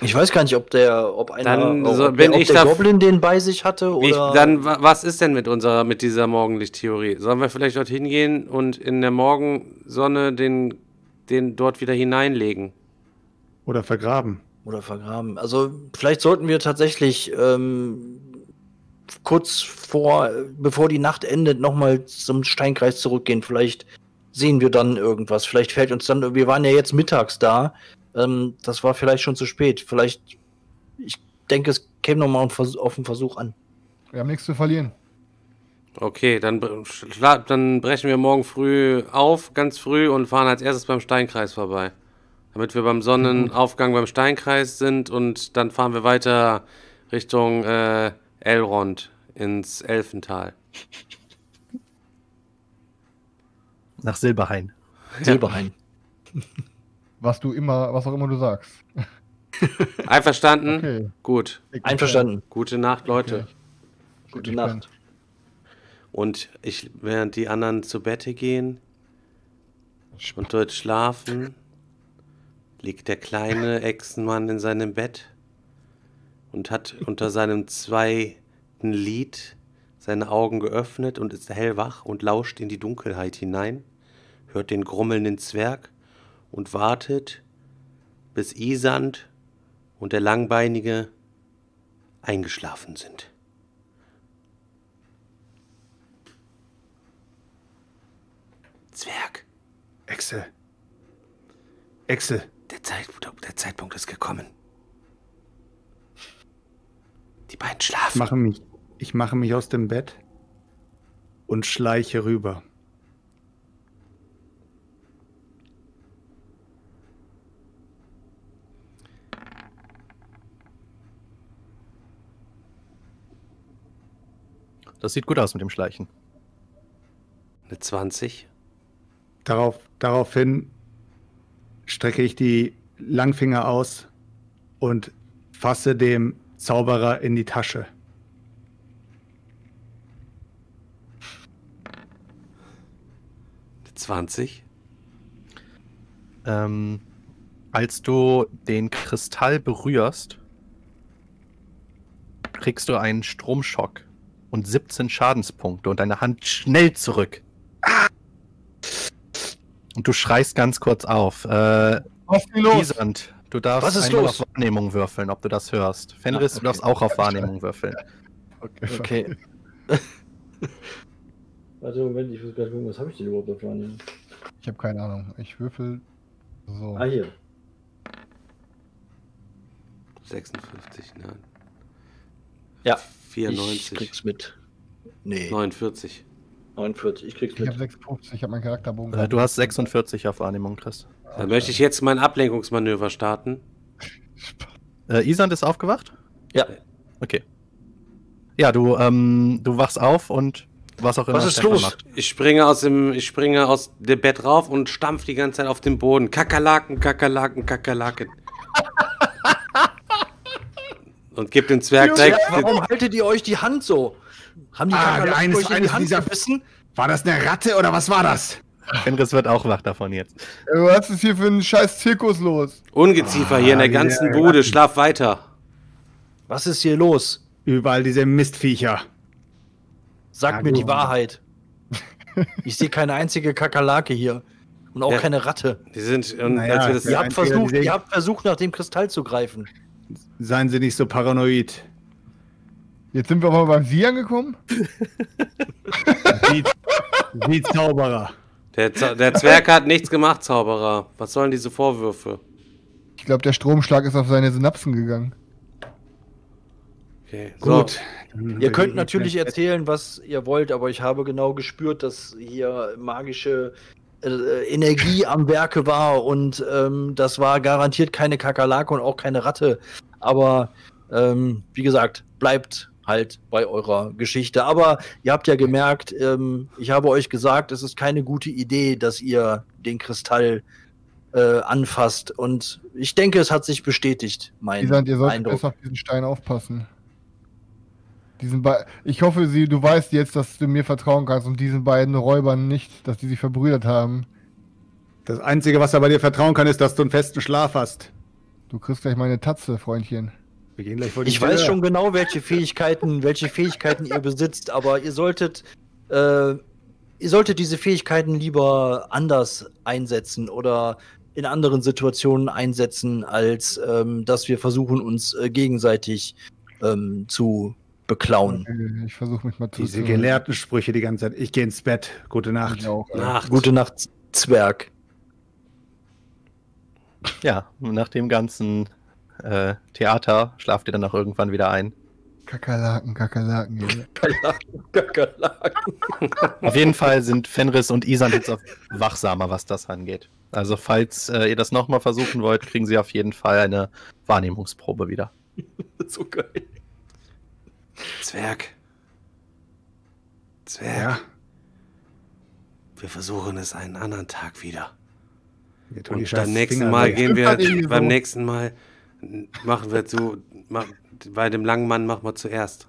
Ich weiß gar nicht, ob der, ob einer, Dann ob, so- ob bin der, ob ich der da- Goblin den bei sich hatte Ich, oder. dann, wa- was ist denn mit unserer, mit dieser Morgenlichttheorie? Sollen wir vielleicht dorthin gehen und in der Morgensonne den, den dort wieder hineinlegen? Oder vergraben. Oder vergraben. Also vielleicht sollten wir tatsächlich ähm, kurz vor, bevor die Nacht endet, nochmal zum Steinkreis zurückgehen. Vielleicht sehen wir dann irgendwas. Vielleicht fällt uns dann, wir waren ja jetzt mittags da. Ähm, das war vielleicht schon zu spät. Vielleicht, ich denke, es käme nochmal auf den Versuch an. Wir haben nichts zu verlieren. Okay, dann, dann brechen wir morgen früh auf, ganz früh, und fahren als erstes beim Steinkreis vorbei. Damit wir beim Sonnenaufgang beim Steinkreis sind und dann fahren wir weiter Richtung äh, Elrond ins Elfental. Nach Silberhain. Silberhain. Was du immer, was auch immer du sagst. Einverstanden? Okay. Gut. Einverstanden. Gute Nacht, Leute. Gute Ich Nacht. Und ich, während die anderen zu Bette gehen und dort schlafen, liegt der kleine Echsenmann in seinem Bett und hat unter seinem zweiten Lid seine Augen geöffnet und ist hellwach und lauscht in die Dunkelheit hinein, hört den grummelnden Zwerg und wartet, bis Isand und der Langbeinige eingeschlafen sind. Zwerg, Echse. Echse. der Zeitpunkt, der Zeitpunkt ist gekommen. Die beiden Ich schlafen. mache mich, ich mache mich aus dem Bett und schleiche rüber. Das sieht gut aus mit dem Schleichen. Eine 20. Darauf, daraufhin strecke ich die Langfinger aus und fasse dem Zauberer in die Tasche. Eine 20. Ähm, als du den Kristall berührst, kriegst du einen Stromschock und 17 Schadenspunkte und deine Hand schnell zurück. Und du schreist ganz kurz auf. Äh, Was ist los? Isand, du darfst Was ist los? auf Wahrnehmung würfeln, ob du das hörst. Fenris, Ah, du darfst okay. auch auf Wahrnehmung würfeln. Okay. Okay. Warte, Moment, ich muss gerade gucken, was habe ich denn überhaupt auf Wahrnehmung? Ich habe keine Ahnung. Ich würfel so. Ah, hier. 56, nein. Ja. 94. Ich krieg's mit. Nee, 49. 49, ich krieg's Ich habe mit. 56, ich habe meinen Charakterbogen. Äh, du hast 46 auf Wahrnehmung, Chris. Dann möchte ich jetzt mein Ablenkungsmanöver starten. Äh, Isand ist aufgewacht? Ja. Okay. Ja, du, ähm, du wachst auf und was auch immer Was ist Stefan los? macht. Ich springe aus dem, ich springe aus dem Bett rauf und stampf die ganze Zeit auf den Boden. Kakerlaken, Kakerlaken, Kakerlaken. und gib dem Zwerg Ja, direkt. warum haltet ihr euch die Hand so? Haben die Ah, Kakerlaken eines- euch in die eines Hand dieser- gebissen? War das eine Ratte oder was war das? Fenris wird auch wach davon jetzt. Was ist hier für ein scheiß Zirkus los? Ungeziefer hier in der Ah, ganzen ja, Bude. Schlaf weiter. Was ist hier los? Überall diese Mistviecher. Sagt Ja, mir die. Wahrheit. Ich sehe keine einzige Kakerlake hier. Und auch Ja. keine Ratte. Die sind, und Naja, als wir das, Ihr habt, versucht, ihr habt versucht, nach dem Kristall zu greifen. Seien Sie nicht so paranoid. Jetzt sind wir aber beim Sie angekommen? Die, die Zauberer. Der, der Zwerg hat nichts gemacht, Zauberer. Was sollen diese Vorwürfe? Ich glaube, der Stromschlag ist auf seine Synapsen gegangen. Okay, so. Gut. Ihr könnt natürlich erzählen, was ihr wollt, aber ich habe genau gespürt, dass hier magische äh, Energie am Werke war und ähm, das war garantiert keine Kakerlake und auch keine Ratte. Aber ähm, wie gesagt, bleibt halt bei eurer Geschichte. Aber ihr habt ja gemerkt, ähm, ich habe euch gesagt, es ist keine gute Idee, dass ihr den Kristall äh, anfasst. Und ich denke, es hat sich bestätigt, mein Isand, ihr solltet Eindruck. besser auf diesen Stein aufpassen. Diesen Be ich hoffe, sie, du weißt jetzt, dass du mir vertrauen kannst und diesen beiden Räubern nicht, dass die sich verbrüdert haben. Das Einzige, was er bei dir vertrauen kann, ist, dass du einen festen Schlaf hast. Du kriegst gleich meine Tatze, Freundchen. Wir gehen gleich vor die Ich weiß Tür. schon genau, welche Fähigkeiten, welche Fähigkeiten ihr besitzt, aber ihr solltet, äh, ihr solltet diese Fähigkeiten lieber anders einsetzen oder in anderen Situationen einsetzen, als ähm, dass wir versuchen, uns äh, gegenseitig ähm, zu beklauen. Okay, Ich versuche mich mal zu. Diese gelehrten Sprüche die ganze Zeit. Ich gehe ins Bett. Gute Nacht. Auch. Nacht. Gute Nacht, Zwerg. Ja, nach dem ganzen äh, Theater schlaft ihr dann auch irgendwann wieder ein. Kakerlaken, Kakerlaken. Junge. Kakerlaken. Auf jeden Fall sind Fenris und Isan jetzt auf wachsamer, was das angeht. Also falls äh, ihr das nochmal versuchen wollt, kriegen sie auf jeden Fall eine Wahrnehmungsprobe wieder. so geil. Zwerg. Zwerg. Ja. Wir versuchen es einen anderen Tag wieder. Wir tun die Und beim nächsten Mal gehen wir, beim nächsten Mal machen wir so, mach, bei dem langen Mann machen wir zuerst.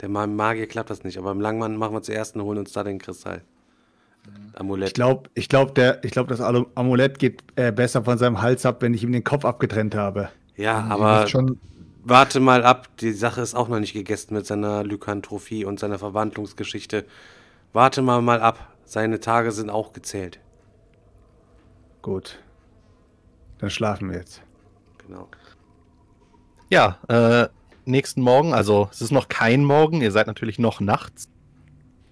Der Ma- Magier klappt das nicht, aber beim langen Mann machen wir zuerst und holen uns da den Kristall. Amulett. Ich glaube, ich glaub, der- ich glaub, das Amulett geht äh, besser von seinem Hals ab, wenn ich ihm den Kopf abgetrennt habe. ja, Ihr aber wisst schon, warte mal ab. Die Sache ist auch noch nicht gegessen mit seiner Lykantrophie und seiner Verwandlungsgeschichte. Warte mal mal ab. Seine Tage sind auch gezählt. Gut. Dann schlafen wir jetzt. Genau. Ja, äh, nächsten Morgen, also es ist noch kein Morgen, ihr seid natürlich noch nachts,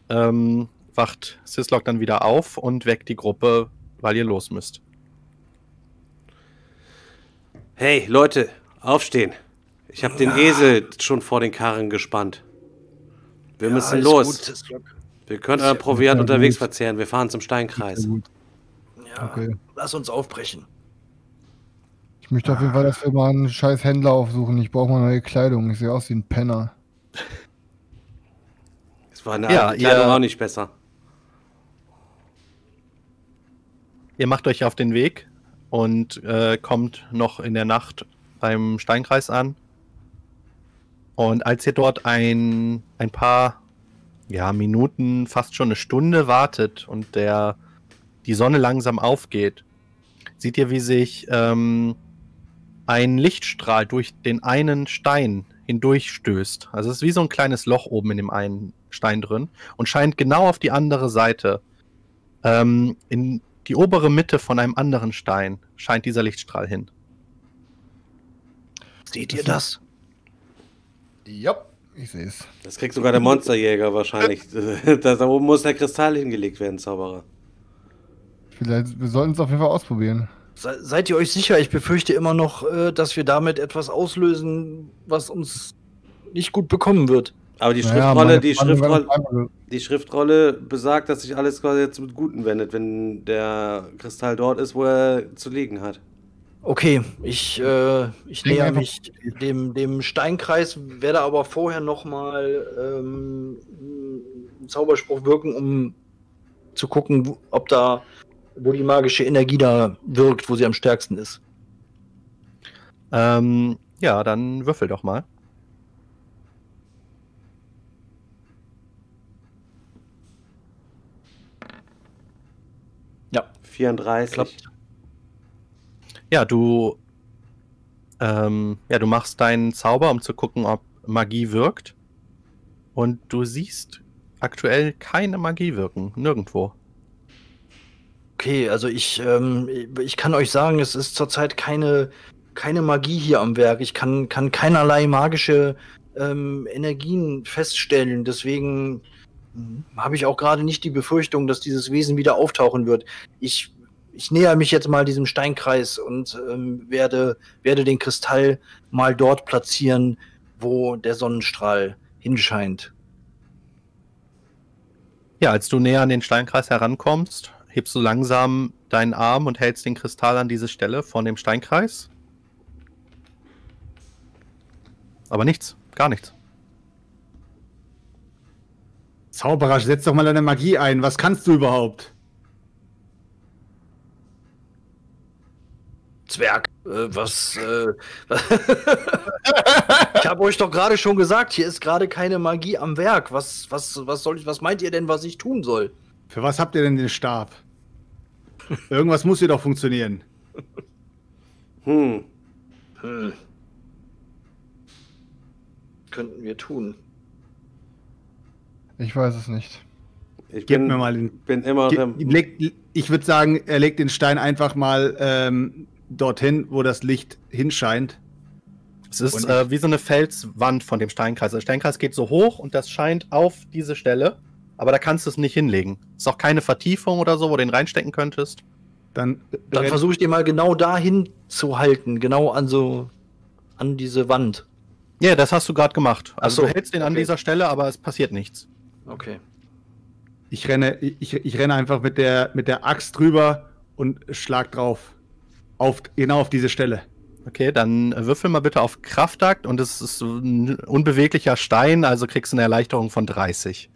ähm, wacht Syslog dann wieder auf und weckt die Gruppe, weil ihr los müsst. Hey, Leute, aufstehen. Ich habe den Esel schon vor den Karren gespannt. Wir müssen alles los. gut. Wir können euer Proviant Ja, unterwegs gut. verzehren. Wir fahren zum Steinkreis. Ja, Okay. lass uns aufbrechen. Ich möchte auf jeden Fall, dass wir mal einen scheiß Händler aufsuchen. Ich brauche mal neue Kleidung. Ich sehe aus wie ein Penner. Es war eine Ja, alte Kleidung ihr- auch nicht besser. Ihr macht euch auf den Weg und äh, kommt noch in der Nacht beim Steinkreis an. Und als ihr dort ein, ein paar ja, Minuten, fast schon eine Stunde wartet und der, die Sonne langsam aufgeht, seht ihr, wie sich ähm, ein Lichtstrahl durch den einen Stein hindurchstößt. Also es ist wie so ein kleines Loch oben in dem einen Stein drin und scheint genau auf die andere Seite ähm, in die obere Mitte von einem anderen Stein scheint dieser Lichtstrahl hin. Seht ihr das? Ja, ich sehe es. Das kriegt sogar der Monsterjäger wahrscheinlich. da da oben muss der Kristall hingelegt werden, Zauberer. Vielleicht, wir sollten es auf jeden Fall ausprobieren. Se seid ihr euch sicher? Ich befürchte immer noch, äh, dass wir damit etwas auslösen, was uns nicht gut bekommen wird. Aber die Schriftrolle, meine die Schriftrolle, die Schriftrolle besagt, dass sich alles quasi jetzt mit Guten wendet, wenn der Kristall dort ist, wo er zu liegen hat. Okay, ich, äh, ich Denk näher mich dem, dem Steinkreis, werde aber vorher noch mal ähm, einen Zauberspruch wirken, um zu gucken, ob da, wo die magische Energie da wirkt, wo sie am stärksten ist. Ähm, ja, dann würfel doch mal. Ja, 34. klappt. Ja, du, ähm, ja, du machst deinen Zauber, um zu gucken, ob Magie wirkt. Und du siehst aktuell keine Magie wirken, nirgendwo. Okay, also ich, ähm, ich kann euch sagen, es ist zurzeit keine, keine Magie hier am Werk. Ich kann, kann keinerlei magische ähm, Energien feststellen. Deswegen hm, habe ich auch gerade nicht die Befürchtung, dass dieses Wesen wieder auftauchen wird. Ich, ich näher mich jetzt mal diesem Steinkreis und ähm, werde, werde den Kristall mal dort platzieren, wo der Sonnenstrahl hinscheint. Ja, als du näher an den Steinkreis herankommst, hebst du langsam deinen Arm und hältst den Kristall an diese Stelle von dem Steinkreis. Aber nichts, gar nichts. Zauberer, setz doch mal deine Magie ein. Was kannst du überhaupt? Zwerg, äh, was, äh, ich habe euch doch gerade schon gesagt, hier ist gerade keine Magie am Werk. Was, was, was soll ich, was meint ihr denn, was ich tun soll? Für was habt ihr denn den Stab? Irgendwas muss hier doch funktionieren. Hm. Hm. Könnten wir tun. Ich weiß es nicht. Ich Gib bin, mir mal den. bin immer leg, ich würde sagen, er legt den Stein einfach mal ähm, dorthin, wo das Licht hinscheint. Es ist äh, wie so eine Felswand von dem Steinkreis. Der Steinkreis geht so hoch und das scheint auf diese Stelle, aber da kannst du es nicht hinlegen. Ist auch keine Vertiefung oder so, wo du den reinstecken könntest. Dann, Dann renn- versuche ich den mal genau dahin zu halten, genau an so, an diese Wand. Ja, das hast du gerade gemacht. Also so, du hältst den an okay. dieser Stelle, aber es passiert nichts. Okay. ich renne, ich, ich renne einfach mit der, mit der Axt drüber und schlag drauf. Auf, genau auf diese Stelle. Okay, dann äh, würfel mal bitte auf Kraftakt und es ist ein unbeweglicher Stein, also kriegst du eine Erleichterung von 30.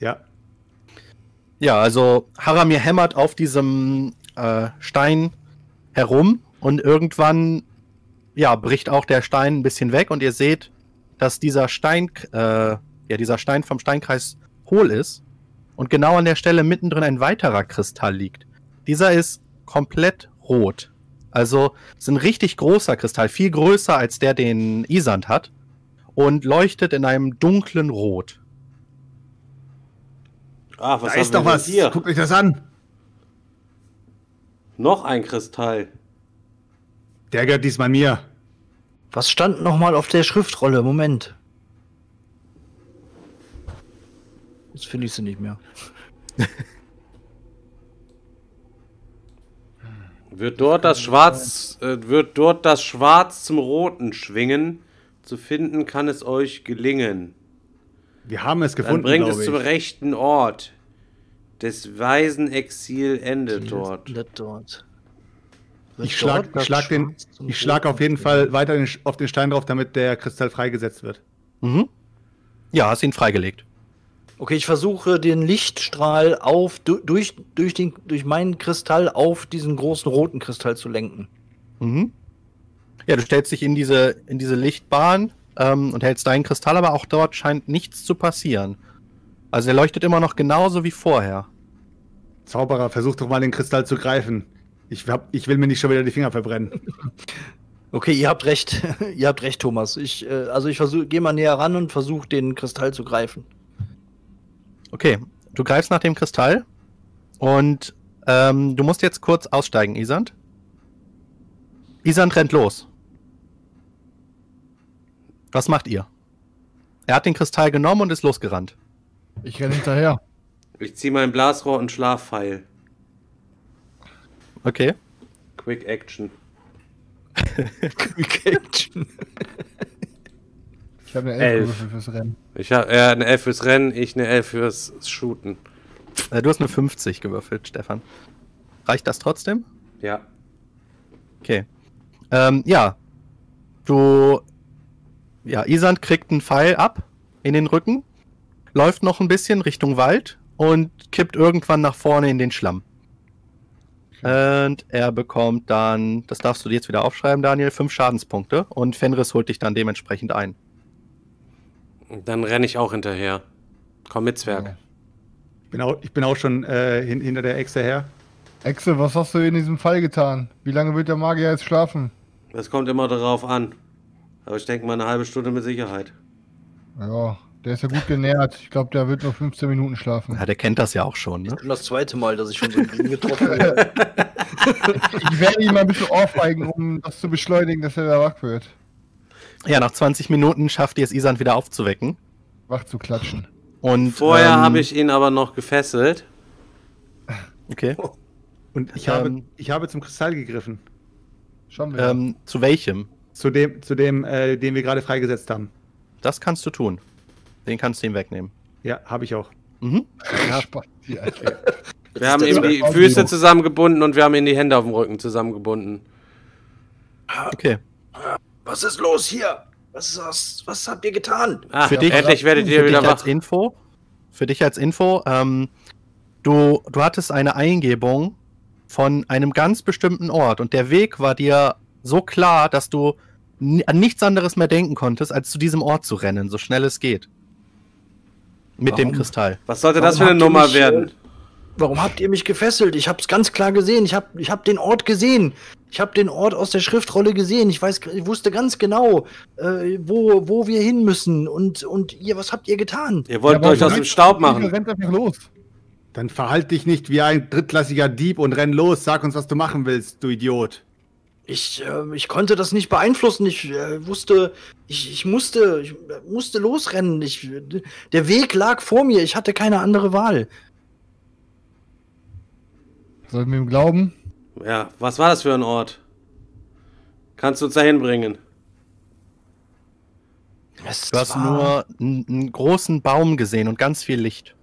Ja. Ja, also Haramir hämmert auf diesem äh, Stein herum und irgendwann ja, bricht auch der Stein ein bisschen weg und ihr seht, dass dieser Stein, äh, ja, dieser Stein vom Steinkreis hohl ist und genau an der Stelle mittendrin ein weiterer Kristall liegt. Dieser ist komplett rot. Also ist ein richtig großer Kristall, viel größer als der, den Isand hat und leuchtet in einem dunklen Rot. Ah, was da ist doch was. hier? Guckt euch das an. Noch ein Kristall. Der gehört diesmal mir. Was stand nochmal auf der Schriftrolle? Moment. Jetzt finde ich sie nicht mehr. Wird dort das Schwarz, äh, wird dort das Schwarz zum Roten schwingen? Zu finden kann es euch gelingen. Wir haben es Dann gefunden, bringt es glaube zum ich. rechten Ort. Des weisen Exil endet dort. Nicht dort. Ich schlag, ich schlag, den, ich schlag auf jeden Fall weiter den, auf den Stein drauf, damit der Kristall freigesetzt wird. Mhm. Ja, hast ihn freigelegt. Okay, ich versuche den Lichtstrahl auf du, durch, durch, den, durch meinen Kristall auf diesen großen roten Kristall zu lenken. Mhm. Ja, du stellst dich in diese, in diese Lichtbahn ähm, und hältst deinen Kristall, aber auch dort scheint nichts zu passieren. Also er leuchtet immer noch genauso wie vorher. Zauberer, versuch doch mal den Kristall zu greifen. Ich, hab, ich will mir nicht schon wieder die Finger verbrennen. Okay, ihr habt recht. ihr habt recht, Thomas. Ich, äh, also ich versuche, gehe mal näher ran und versuche den Kristall zu greifen. Okay, du greifst nach dem Kristall und ähm, du musst jetzt kurz aussteigen, Isand. Isand rennt los. Was macht ihr? Er hat den Kristall genommen und ist losgerannt. Ich renne hinterher. Ich ziehe mein Blasrohr und Schlafpfeil. Okay. Quick Action. Quick Action. Ich habe eine Elf. Elf gewürfelt fürs Rennen. Ich habe äh, eine Elf fürs Rennen, ich eine Elf fürs Shooten. Äh, du hast eine 50 gewürfelt, Stefan. Reicht das trotzdem? Ja. Okay. Ähm, ja. Du. Ja, Isand kriegt einen Pfeil ab in den Rücken, läuft noch ein bisschen Richtung Wald und kippt irgendwann nach vorne in den Schlamm. Und er bekommt dann, das darfst du dir jetzt wieder aufschreiben, Daniel, fünf Schadenspunkte und Fenris holt dich dann dementsprechend ein. Dann renne ich auch hinterher. Komm mit, Zwerg. Ich bin auch, ich bin auch schon äh, hin, hinter der Echse her. Exe, was hast du in diesem Fall getan? Wie lange wird der Magier jetzt schlafen? Das kommt immer darauf an. Aber ich denke mal eine halbe Stunde mit Sicherheit. Ja, der ist ja gut genährt. Ich glaube, der wird nur 15 Minuten schlafen. Ja, der kennt das ja auch schon, ne? Schon das zweite Mal, dass ich schon so einen getroffen habe. Ich werde ihn mal ein bisschen ohrfeigen, um das zu beschleunigen, dass er da wach wird. Ja, nach 20 Minuten schafft ihr es, Isand wieder aufzuwecken. Wach zu klatschen. Und, Vorher ähm, habe ich ihn aber noch gefesselt. Okay. Und ich, Ähm. habe, ich habe zum Kristall gegriffen. Schon wieder. Ähm, zu welchem? Zu dem, zu dem äh, den wir gerade freigesetzt haben. Das kannst du tun. Den kannst du ihm wegnehmen. Ja, habe ich auch. Mhm. ja. Wir haben ihm die. Füße zusammengebunden und wir haben ihm die Hände auf dem Rücken zusammengebunden. Okay. Was ist los hier? Was, ist das? was habt ihr getan? Ah, Für dich- endlich werdet Für ihr dich wieder als wach. Info, für dich als Info, ähm, du, du hattest eine Eingebung von einem ganz bestimmten Ort und der Weg war dir so klar, dass du an nichts anderes mehr denken konntest, als zu diesem Ort zu rennen, so schnell es geht. Mit dem Warum? Kristall. Was sollte Warum das für eine Nummer mich, äh, werden? Warum habt ihr mich gefesselt? Ich hab's ganz klar gesehen. Ich hab, ich hab den Ort gesehen. Ich hab den Ort aus der Schriftrolle gesehen. Ich weiß, ich wusste ganz genau, äh, wo, wo wir hin müssen. Und, und ihr, was habt ihr getan? Ihr wollt Ja, euch aus dem Staub machen. Rennt einfach los. Dann verhalt dich nicht wie ein drittklassiger Dieb und renn los. Sag uns, was du machen willst, du Idiot. Ich, äh, ich konnte das nicht beeinflussen. Ich äh, wusste, ich, ich musste, ich musste losrennen. Ich, der Weg lag vor mir. Ich hatte keine andere Wahl. Sollten wir ihm glauben? Ja, was war das für ein Ort? Kannst du uns dahin bringen? Es Du hast war- nur einen großen Baum gesehen und ganz viel Licht.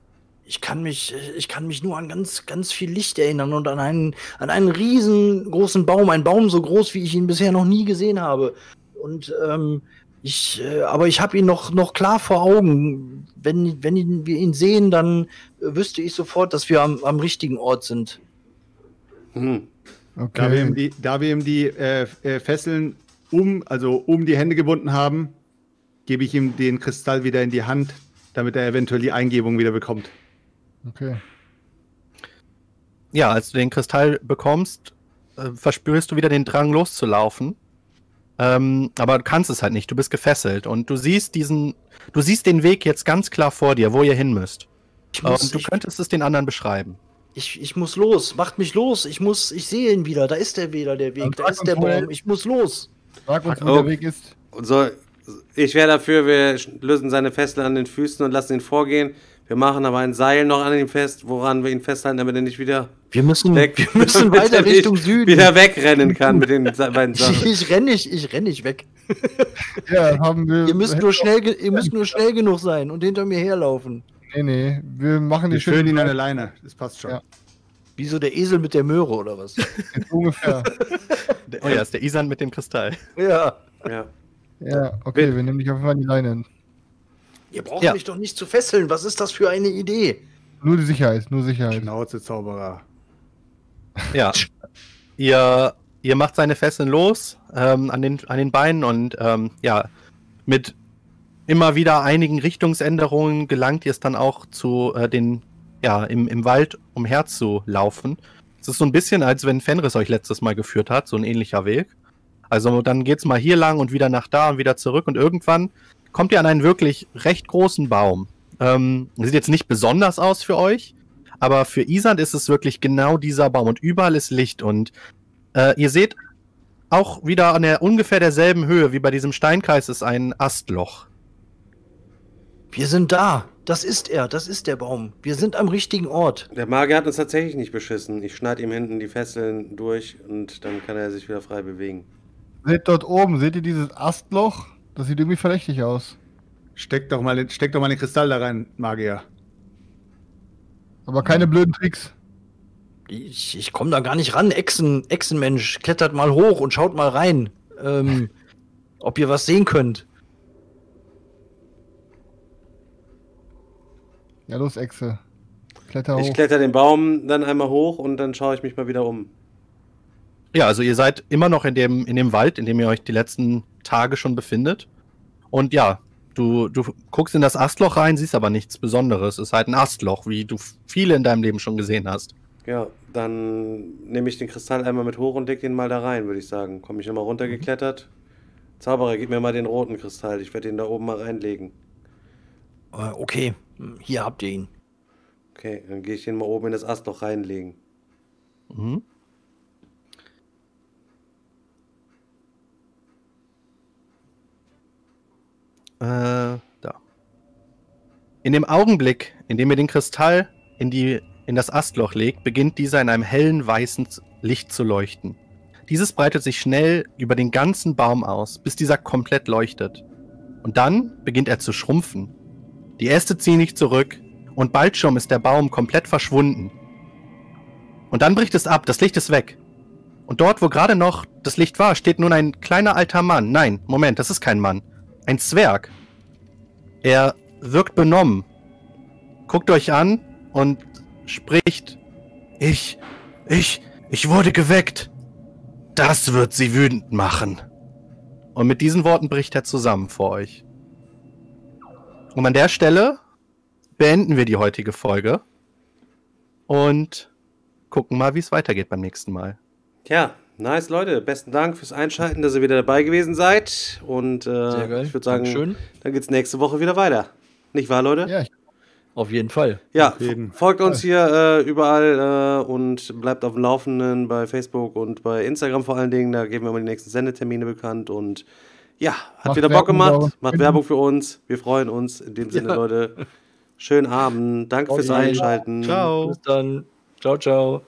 Ich kann mich, ich kann mich nur an ganz, ganz viel Licht erinnern und an einen, an einen riesengroßen Baum, einen Baum so groß, wie ich ihn bisher noch nie gesehen habe. Und ähm, ich, äh, aber ich habe ihn noch, noch klar vor Augen. Wenn, wenn ihn, wir ihn sehen, dann äh, wüsste ich sofort, dass wir am, am richtigen Ort sind. Hm. Da wir ihm Okay. die, da wir ihm die äh, äh, Fesseln um, also um die Hände gebunden haben, gebe ich ihm den Kristall wieder in die Hand, damit er eventuell die Eingebung wieder bekommt. Okay. Ja, als du den Kristall bekommst, äh, verspürst du wieder den Drang loszulaufen. Ähm, aber du kannst es halt nicht, du bist gefesselt und du siehst diesen, du siehst den Weg jetzt ganz klar vor dir, wo ihr hin müsst. Muss, und du ich, könntest es den anderen beschreiben. ich, ich muss los. Macht mich los. Ich muss, ich sehe ihn wieder. Da ist er wieder, der Weg. Da ist der er Baum. Ich muss los. Sag uns, wo Oh. der Weg ist. Und so, ich wäre dafür, wir lösen seine Fesseln an den Füßen und lassen ihn vorgehen. Wir machen aber ein Seil noch an ihm fest, woran wir ihn festhalten, damit er nicht wieder Wir müssen, weg, wir müssen weiter er Richtung Süden. Wieder wegrennen kann mit den beiden Ich, Sachen. ich renne nicht, ich renne nicht weg. Ja, haben wir. Ihr müsst nur schnell, ihr müsst nur schnell genug sein und hinter mir herlaufen. Nee, nee. Wir machen Wir ihn schön an der Leine. Das passt schon. Ja. Wie so der Esel mit der Möhre oder was? ungefähr. Oh ja, ist der Isan mit dem Kristall. ja. Ja. Ja, okay, wir nehmen dich auf jeden Fall an die Leine. Ihr braucht Ja. mich doch nicht zu fesseln. Was ist das für eine Idee? Nur die Sicherheit, nur Sicherheit. Schnauze, Zauberer. Ja. ihr, ihr macht seine Fesseln los ähm, an, den, an den Beinen und ähm, ja, mit immer wieder einigen Richtungsänderungen gelangt ihr es dann auch zu äh, den, ja, im, im Wald umherzulaufen. Es ist so ein bisschen, als wenn Fenris euch letztes Mal geführt hat, so ein ähnlicher Weg. Also dann geht's mal hier lang und wieder nach da und wieder zurück und irgendwann kommt ihr an einen wirklich recht großen Baum. Ähm, sieht jetzt nicht besonders aus für euch, aber für Isand ist es wirklich genau dieser Baum und überall ist Licht und äh, ihr seht auch wieder an der ungefähr derselben Höhe wie bei diesem Steinkreis ist ein Astloch. Wir sind da. Das ist er. Das ist der Baum. Wir sind am richtigen Ort. Der Magier hat uns tatsächlich nicht beschissen. Ich schneide ihm hinten die Fesseln durch und dann kann er sich wieder frei bewegen. Seht dort oben, seht ihr dieses Astloch? Das sieht irgendwie verdächtig aus. Steck doch mal, den- steck doch mal den Kristall da rein, Magier. Aber keine blöden Tricks. Ich, ich komme da gar nicht ran. Echsen, Echsenmensch, klettert mal hoch und schaut mal rein. Ähm, ob ihr was sehen könnt. Ja, los, Echse. Kletter Ich hoch. kletter den Baum dann einmal hoch und dann schaue ich mich mal wieder um. Ja, also ihr seid immer noch in dem, in dem Wald, in dem ihr euch die letzten Tage schon befindet. Und ja, du, du guckst in das Astloch rein, siehst aber nichts Besonderes. Es ist halt ein Astloch, wie du viele in deinem Leben schon gesehen hast. Ja, dann nehme ich den Kristall einmal mit hoch und leg den mal da rein, würde ich sagen. Komme ich nochmal runtergeklettert. Zauberer, gib mir mal den roten Kristall. Ich werde den da oben mal reinlegen. Äh, okay, Hm, hier habt ihr ihn. Okay, dann gehe ich den mal oben in das Astloch reinlegen. Mhm. Äh, da. In dem Augenblick, in dem ihr den Kristall in, die, in das Astloch legt, beginnt dieser in einem hellen weißen Licht zu leuchten. Dieses breitet sich schnell über den ganzen Baum aus, bis dieser komplett leuchtet. Und dann beginnt er zu schrumpfen. Die Äste ziehen nicht zurück und bald schon ist der Baum komplett verschwunden. Und dann bricht es ab, das Licht ist weg. Und dort, wo gerade noch das Licht war, steht nun ein kleiner alter Mann. Nein, Moment, das ist kein Mann. Ein Zwerg. Er wirkt benommen, guckt euch an und spricht. Ich, ich, ich wurde geweckt. Das wird sie wütend machen. Und mit diesen Worten bricht er zusammen vor euch. Und an der Stelle beenden wir die heutige Folge und gucken mal, wie es weitergeht beim nächsten Mal. Ja, nice, Leute. Besten Dank fürs Einschalten, dass ihr wieder dabei gewesen seid. Und äh, Sehr geil. ich würde sagen, Dankeschön. dann geht's nächste Woche wieder weiter. Nicht wahr, Leute? Ja, Auf jeden Fall. Ja, jeden folgt uns hier äh, überall äh, und bleibt auf dem Laufenden bei Facebook und bei Instagram vor allen Dingen. Da geben wir immer die nächsten Sendetermine bekannt und ja, hat Macht wieder Bock gemacht. Macht Werbung für uns. Wir freuen uns. In dem Sinne, Ja. Leute, schönen Abend. Danke Auf fürs. Einschalten. Ciao. Bis dann. Ciao, ciao.